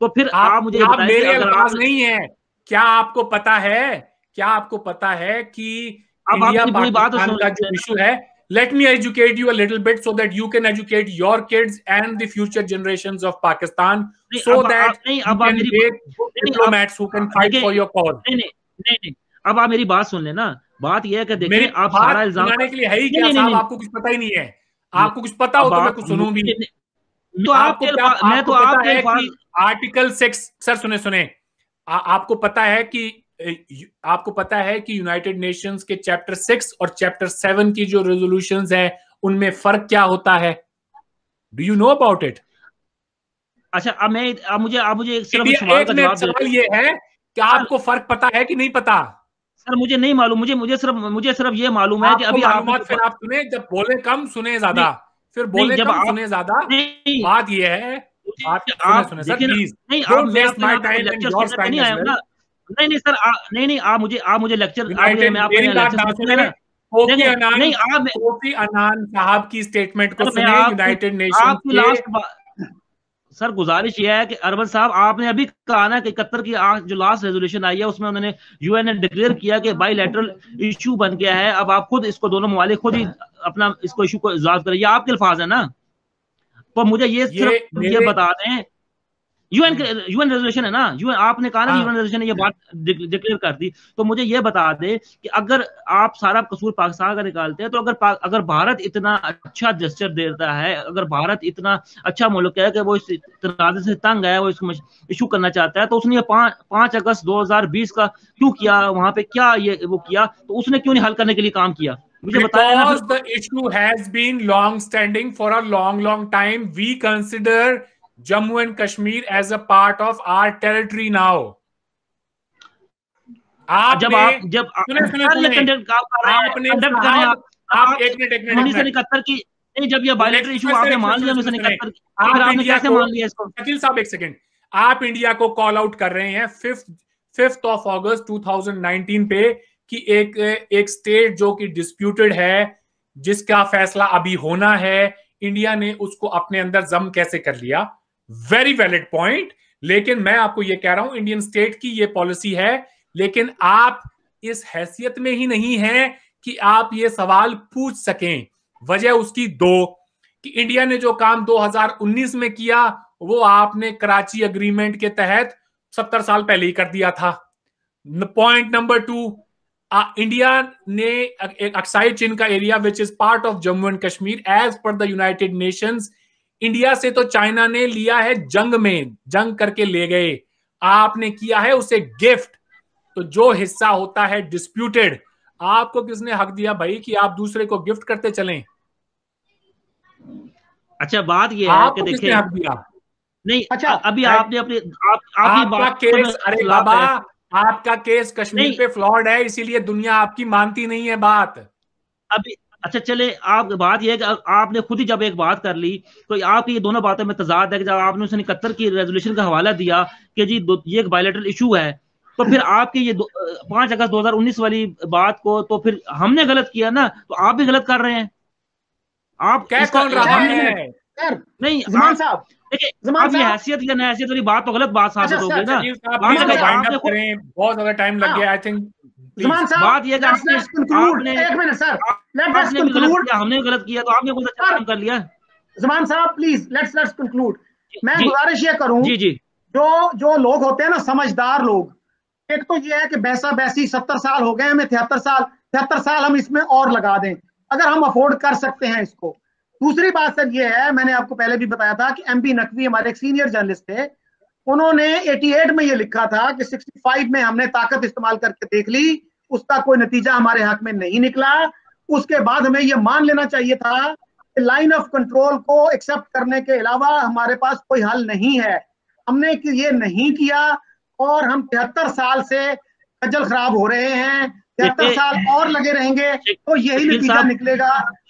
S2: तो फिर आप, आप मुझे
S1: आप मेरे अल्फाज नहीं है। क्या आपको पता है क्या आपको पता है कि अब यह बात इशू है। Let me educate you little bit so that you can educate your kids and the future generation of Pakistan
S2: so that call अब आप मेरी बात सुन लेना बात यह है कि आप
S1: सारा इल्ज़ाम के लिए है ही नहीं, नहीं, आपको कुछ पता ही नहीं है। आपको कुछ पता हो तो मैं कुछ सुनू भी
S2: तो आपको मैं तो आपके
S1: आर्टिकल सिक्स सर सुने सुने। आपको पता है कि आपको पता है कि यूनाइटेड नेशंस के चैप्टर सिक्स और चैप्टर सेवन की जो रेजोल्यूशन है उनमें फ़र्क क्या होता है? Do you know about it
S2: अच्छा अब मैं अब मुझे अब मुझे
S1: सिर्फ़ सवाल का जवाब सवाल ये है कि आपको फ़र्क पता है कि नहीं पता?
S2: सर मुझे नहीं मालूम मुझे मुझे सिर्फ़ मुझे सिर्फ़ ये मालूम है कि अभी
S1: आप फिर आप सुने जब बोले कम सुने ज़्यादा। फिर बोले जब कम सुने ज़्यादा। बात ये है आप सुने सर प्लीज़ नहीं आप waste my time and your time नहीं
S2: नहीं सर नहीं नहीं आप मुझे आप मुझे लेक्चर
S1: नहीं आप साहब की स्टेटमेंट को सुने यूनाइटेड नेशन लास्ट
S2: सर गुजारिश यह है कि अरबन साहब आपने अभी कहा ना कि इकहत्तर की जो लास्ट रेजोल्यूशन आई है उसमें उन्होंने यूएन ने डिक्लेयर किया कि बाई लेटरल इशू बन गया है। अब आप खुद इसको दोनों ममालिक खुद ही अपना इसको इशू को इजाज करें। ये आपके अल्फाज है ना? तो मुझे ये सिर्फ़ ये बता दें यूएन यूएन रेजोल्यूशन है ना? यूएन आपने कहा ना यूएन हाँ। रेजोल्यूशन ने ये बात डिक्लेयर कर दी। तो मुझे ये बता दे कि अगर आप सारा कसूर पाकिस्तान का निकालते हैं तो अगर अगर भारत इतना अच्छा जस्टर देता है अगर भारत इतना अच्छा मुल्क है कि वो इस तनाजे से तंग है वो इसको इशू करना चाहता है तो उसने पाँच अगस्त दो हज़ार बीस का क्यों किया? वहाँ पे क्या ये वो किया? तो उसने क्यों नहीं हल करने के लिए काम किया?
S1: मुझे बताया the issue has been long standing for a long long time. We consider Jammu and Kashmir as a part of our territory now.
S2: आप जब आप जब सुने सुने सुने। आपने आप आप एक मिनट एक मिनट उन्नीस सौ इकहत्तर की नहीं जब ये बायोलेटरी इशू आपने मान लिया उन्नीस सौ इकहत्तर
S1: फिर आपने कैसे मान लिया इसको? शकील साहब एक सेकंड आप इंडिया को कॉल आउट कर रहे हैं फिफ्थ फिफ्थ ऑफ़ अगस्त 2019 पे कि एक एक स्टेट जो कि डिस्प्यूटेड है जिसका फैसला अभी होना है इंडिया ने उसको अपने अंदर जम कैसे कर लिया? वेरी वैलिड पॉइंट लेकिन मैं आपको यह कह रहा हूँ इंडियन स्टेट की यह पॉलिसी है, लेकिन आप इस हैसियत में ही नहीं है कि आप ये सवाल पूछ सकें। वजह उसकी दो, कि इंडिया ने जो काम 2019 में किया, वो आपने कराची अग्रीमेंट के तहत 70 साल पहले ही कर दिया था। पॉइंट नंबर टू इंडिया ने एक अक्साइड चिन का area which is part of Jammu and Kashmir as per the United Nations India से तो चाइना ने लिया है जंग में जंग करके ले गए। आपने किया है उसे गिफ्ट। तो जो हिस्सा होता है डिस्प्यूटेड आपको किसने हक दिया भाई कि आप दूसरे को गिफ्ट करते चलें?
S2: अच्छा बात ये है कि देखिए हक दिया? नहीं अच्छा अभी आपने अपने आप आपकी
S1: बात केस अरे बाबा आपका केस कश्मीर पे फ्लॉड है इसीलिए दुनिया आपकी मानती नहीं है बात।
S2: अभी अच्छा चले आप बात यह है कि आपने खुद ही जब एक बात कर ली तो आपकी ये दोनों बातों में तजाद है कि जब आपने उसे इकहत्तर की रेजोल्यूशन का हवाला दिया कि जी ये एक बायोलेटरल इशू है तो फिर आपके ये पाँच अगस्त 2019 वाली बात को तो फिर हमने गलत किया ना तो आप भी गलत कर रहे हैं। आप
S1: क्या कौन रहा है?
S2: नहीं साहब देखिए आप ये हैसियत या हैसियत वाली बात तो गलत बात साबित हो गई ना।
S1: बहुत ज़्यादा टाइम लग गया आई थिंक
S2: बात ये आपने एक मिनट सर आपने भी गलत हमने गलत किया तो आपने कुछ अच्छा काम कर लिया?
S3: जमान साहब प्लीज़ लेट्स लेट्स कंक्लूड मैं गुजारिश ये करूँ
S2: जी जी।
S3: जो जो लोग होते हैं ना समझदार लोग एक तो ये है कि बैसा बैसी सत्तर साल हो गए हमें तिहत्तर साल तिहत्तर साल हम इसमें और लगा दें। अगर हम अफोर्ड कर सकते हैं इसको। दूसरी बात सर ये है मैंने आपको पहले भी बताया था कि एम पी नकवी हमारे एक सीनियर जर्नलिस्ट थे। उन्होंने 88 में ये लिखा था कि 65 में हमने ताकत इस्तेमाल करके देख ली उसका कोई नतीजा हमारे हक में नहीं निकला। उसके बाद हमें ये मान लेना चाहिए था कि लाइन ऑफ़ कंट्रोल को एक्सेप्ट करने के अलावा हमारे पास कोई हल नहीं है। हमने ये नहीं किया और हम तिहत्तर साल से खजल खराब हो रहे हैं। तिहत्तर साल और लगे रहेंगे तो यही नतीजा निकलेगा।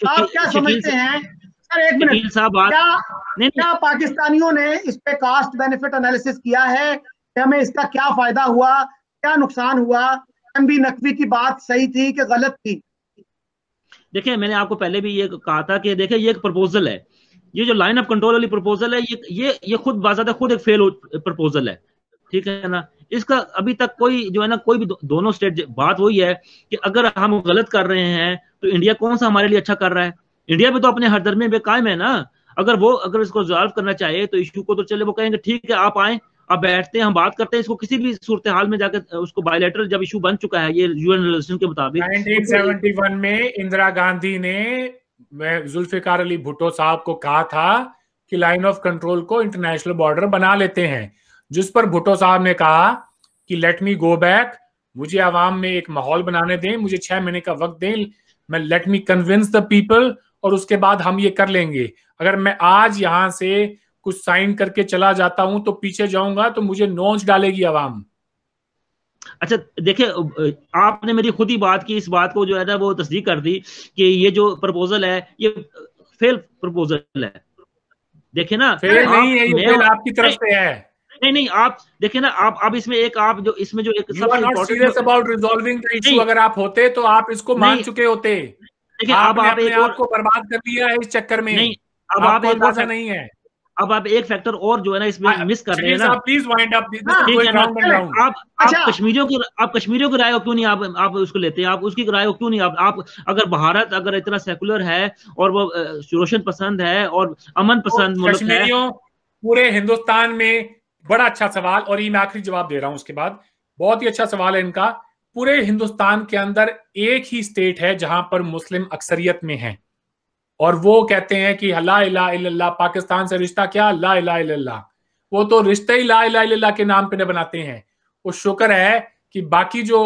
S3: आप क्या समझते हैं? एक मिनट। क्या क्या पाकिस्तानियों ने इस पे कास्ट बेनिफिट एनालिसिस किया है? कि हमें इसका क्या फ़ायदा हुआ? क्या नुकसान हुआ? एम बी नकवी की बात सही थी कि गलत थी?
S2: देखिए मैंने आपको पहले भी ये कहा था कि देखिए ये एक प्रपोजल है। ये जो लाइन ऑफ़ कंट्रोल वाली प्रपोजल है ये ये ये खुद बाजादा खुद एक फेल प्रपोजल है। ठीक है ना? इसका अभी तक कोई जो है ना कोई भी दो, दोनों स्टेट बात वही है कि अगर हम गलत कर रहे हैं तो इंडिया कौन सा हमारे लिए अच्छा कर रहा है? इंडिया में तो अपने हर दर में बेकायम है ना। अगर वो, अगर इसको सॉल्व करना चाहे तो इशू को तो चले, वो कहेंगे, ठीक है, आप आए अब बैठते हैं, हम बात करते हैं, इसको किसी भी सूरत हाल में जाकर उसको बायोलेटरल जब इशू बन चुका है, ये यूएन रेजोल्यूशन के मुताबिक
S1: 1971 में इंदिरा गांधी ने जुल्फिकार अली भुट्टो साहब को कहा था कि लाइन ऑफ़ कंट्रोल को इंटरनेशनल बॉर्डर बना लेते हैं। जिस पर भुट्टो साहब ने कहा कि लेट मी गो बैक मुझे आवाम में एक माहौल बनाने दें, मुझे छह महीने का वक्त दें, मैं let me convince the people और उसके बाद हम ये कर लेंगे। अगर मैं आज यहाँ से कुछ साइन करके चला जाता हूँ तो पीछे जाऊँगा तो मुझे नोच डालेगी आवाम।
S2: अच्छा देखिए आपने मेरी खुद ही बात की इस बात को जो है ना वो तस्दीक कर दी कि ये जो प्रपोजल है ये फेल प्रपोजल है। देखिए ना
S1: फेल नहीं है ये फेल आपकी तरफ़ से है।
S2: नहीं नहीं आप देखिए ना आप आप इसमें एक आप जो इसमें जो एक
S1: serious about resolving the issue अगर आप होते तो आप इसको मान चुके होते। देखिए अब आप एक आपको बर्बाद कर दिया है इस चक्कर में।
S2: नहीं अब आप एक नहीं है। अब आप एक फैक्टर और जो है ना इसमें मिस कर रहे हैं ना।
S1: प्लीज़ वाइंड अप
S2: ठीक है ना। आप आप अच्छा। कश्मीरियों की आप कश्मीरियों की राय को क्यों नहीं आप आप उसको लेते हैं? आप उसकी राय को क्यों नहीं आप आप अगर भारत अगर इतना सेकुलर है और वो रोशन पसंद है और अमन पसंद
S1: मुल्क है। पूरे हिंदुस्तान में बड़ा अच्छा सवाल और ये मैं आखिरी जवाब दे रहा हूँ उसके बाद। बहुत ही अच्छा सवाल है इनका। पूरे हिंदुस्तान के अंदर एक ही स्टेट है जहाँ पर मुस्लिम अक्सरियत में है। और वो कहते हैं कि ला इला इल्लल्लाह पाकिस्तान से रिश्ता क्या? ला इला इल्लल्लाह। वो तो रिश्ते ही ला इला इल्लल्लाह के नाम पे बनाते हैं। वो शुक्र है कि बाकी जो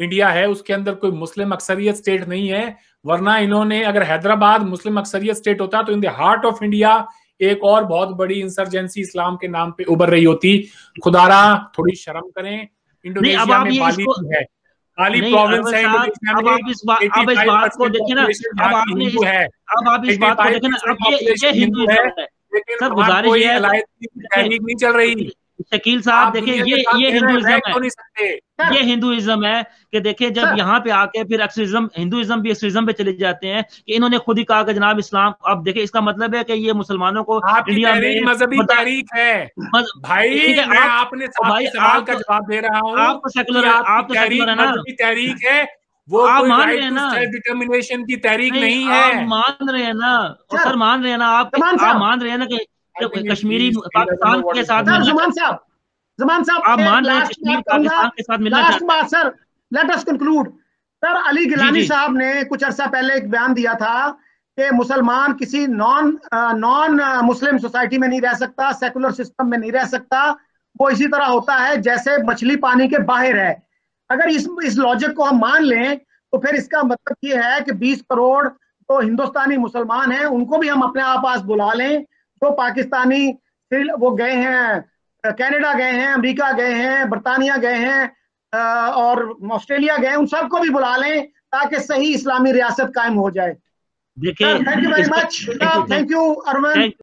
S1: इंडिया है उसके अंदर कोई मुस्लिम अक्सरियत स्टेट नहीं है वरना इन्होंने अगर हैदराबाद मुस्लिम अक्सरियत स्टेट होता तो in the heart of India एक और बहुत बड़ी इंसर्जेंसी इस्लाम के नाम पे उभर रही होती। खुदारा थोड़ी शर्म करें। इंडोनेशिया में बाली है। खाली प्रोविंस है
S2: अब आप इस बात अब इस बात को देखिए ना अब आपने है। अब आप इस बात को देखिए ना अब ये ये हिंदू है। सर गुजारिश
S1: नहीं चल रही।
S2: शकील साहब देखिए ये ये हिंदुइज्म है। ये हिंदुइज्म है कि देखिए जब यहाँ पे आके फिर एक्सट्रीज्म हिंदुइज्म भी एक्सट्रीज्म पे चले जाते हैं कि इन्होंने खुद ही कहा कि जनाब इस्लाम अब देखिए इसका मतलब है कि ये मुसलमानों को
S1: इंडिया में मजहबी तारीख है। भाई मैं आपने भाई सवाल का जवाब दे रहा हूँ
S2: आप तो सेकुलर आप तो सेकुलर है ना।
S1: तहरीक है। वो आप मान रहे हैं ना। डिटर्मिनेशन की तहरीक नहीं है।
S2: मान रहे हैं ना। सर मान रहे हैं ना आप मान रहे हैं ना कि कश्मीरी पाकिस्तान के साथ
S3: जुमान साहब जुमान साहब
S2: आप मान रहे हैं कश्मीर पाकिस्तान के साथ मिलना लास्ट बात
S3: sir let us conclude sir Ali Gilani साहब ने कुछ अरसा पहले एक बयान दिया था कि मुसलमान किसी नॉन नॉन मुस्लिम सोसाइटी में नहीं रह सकता सेकुलर सिस्टम में नहीं रह सकता। वो इसी तरह होता है जैसे मछली पानी के बाहर है। अगर इस इस लॉजिक को हम मान लें तो फिर इसका मतलब ये है कि 20 करोड़ तो हिंदुस्तानी मुसलमान हैं उनको भी हम अपने आप पास बुला लें। तो पाकिस्तानी वो गए हैं कनाडा गए हैं अमेरिका गए हैं बरतानिया गए हैं और ऑस्ट्रेलिया गए उन सबको भी बुला लें ताकि सही इस्लामी रियासत कायम हो जाए।
S2: देखिए
S3: thank you very much thank you Arvind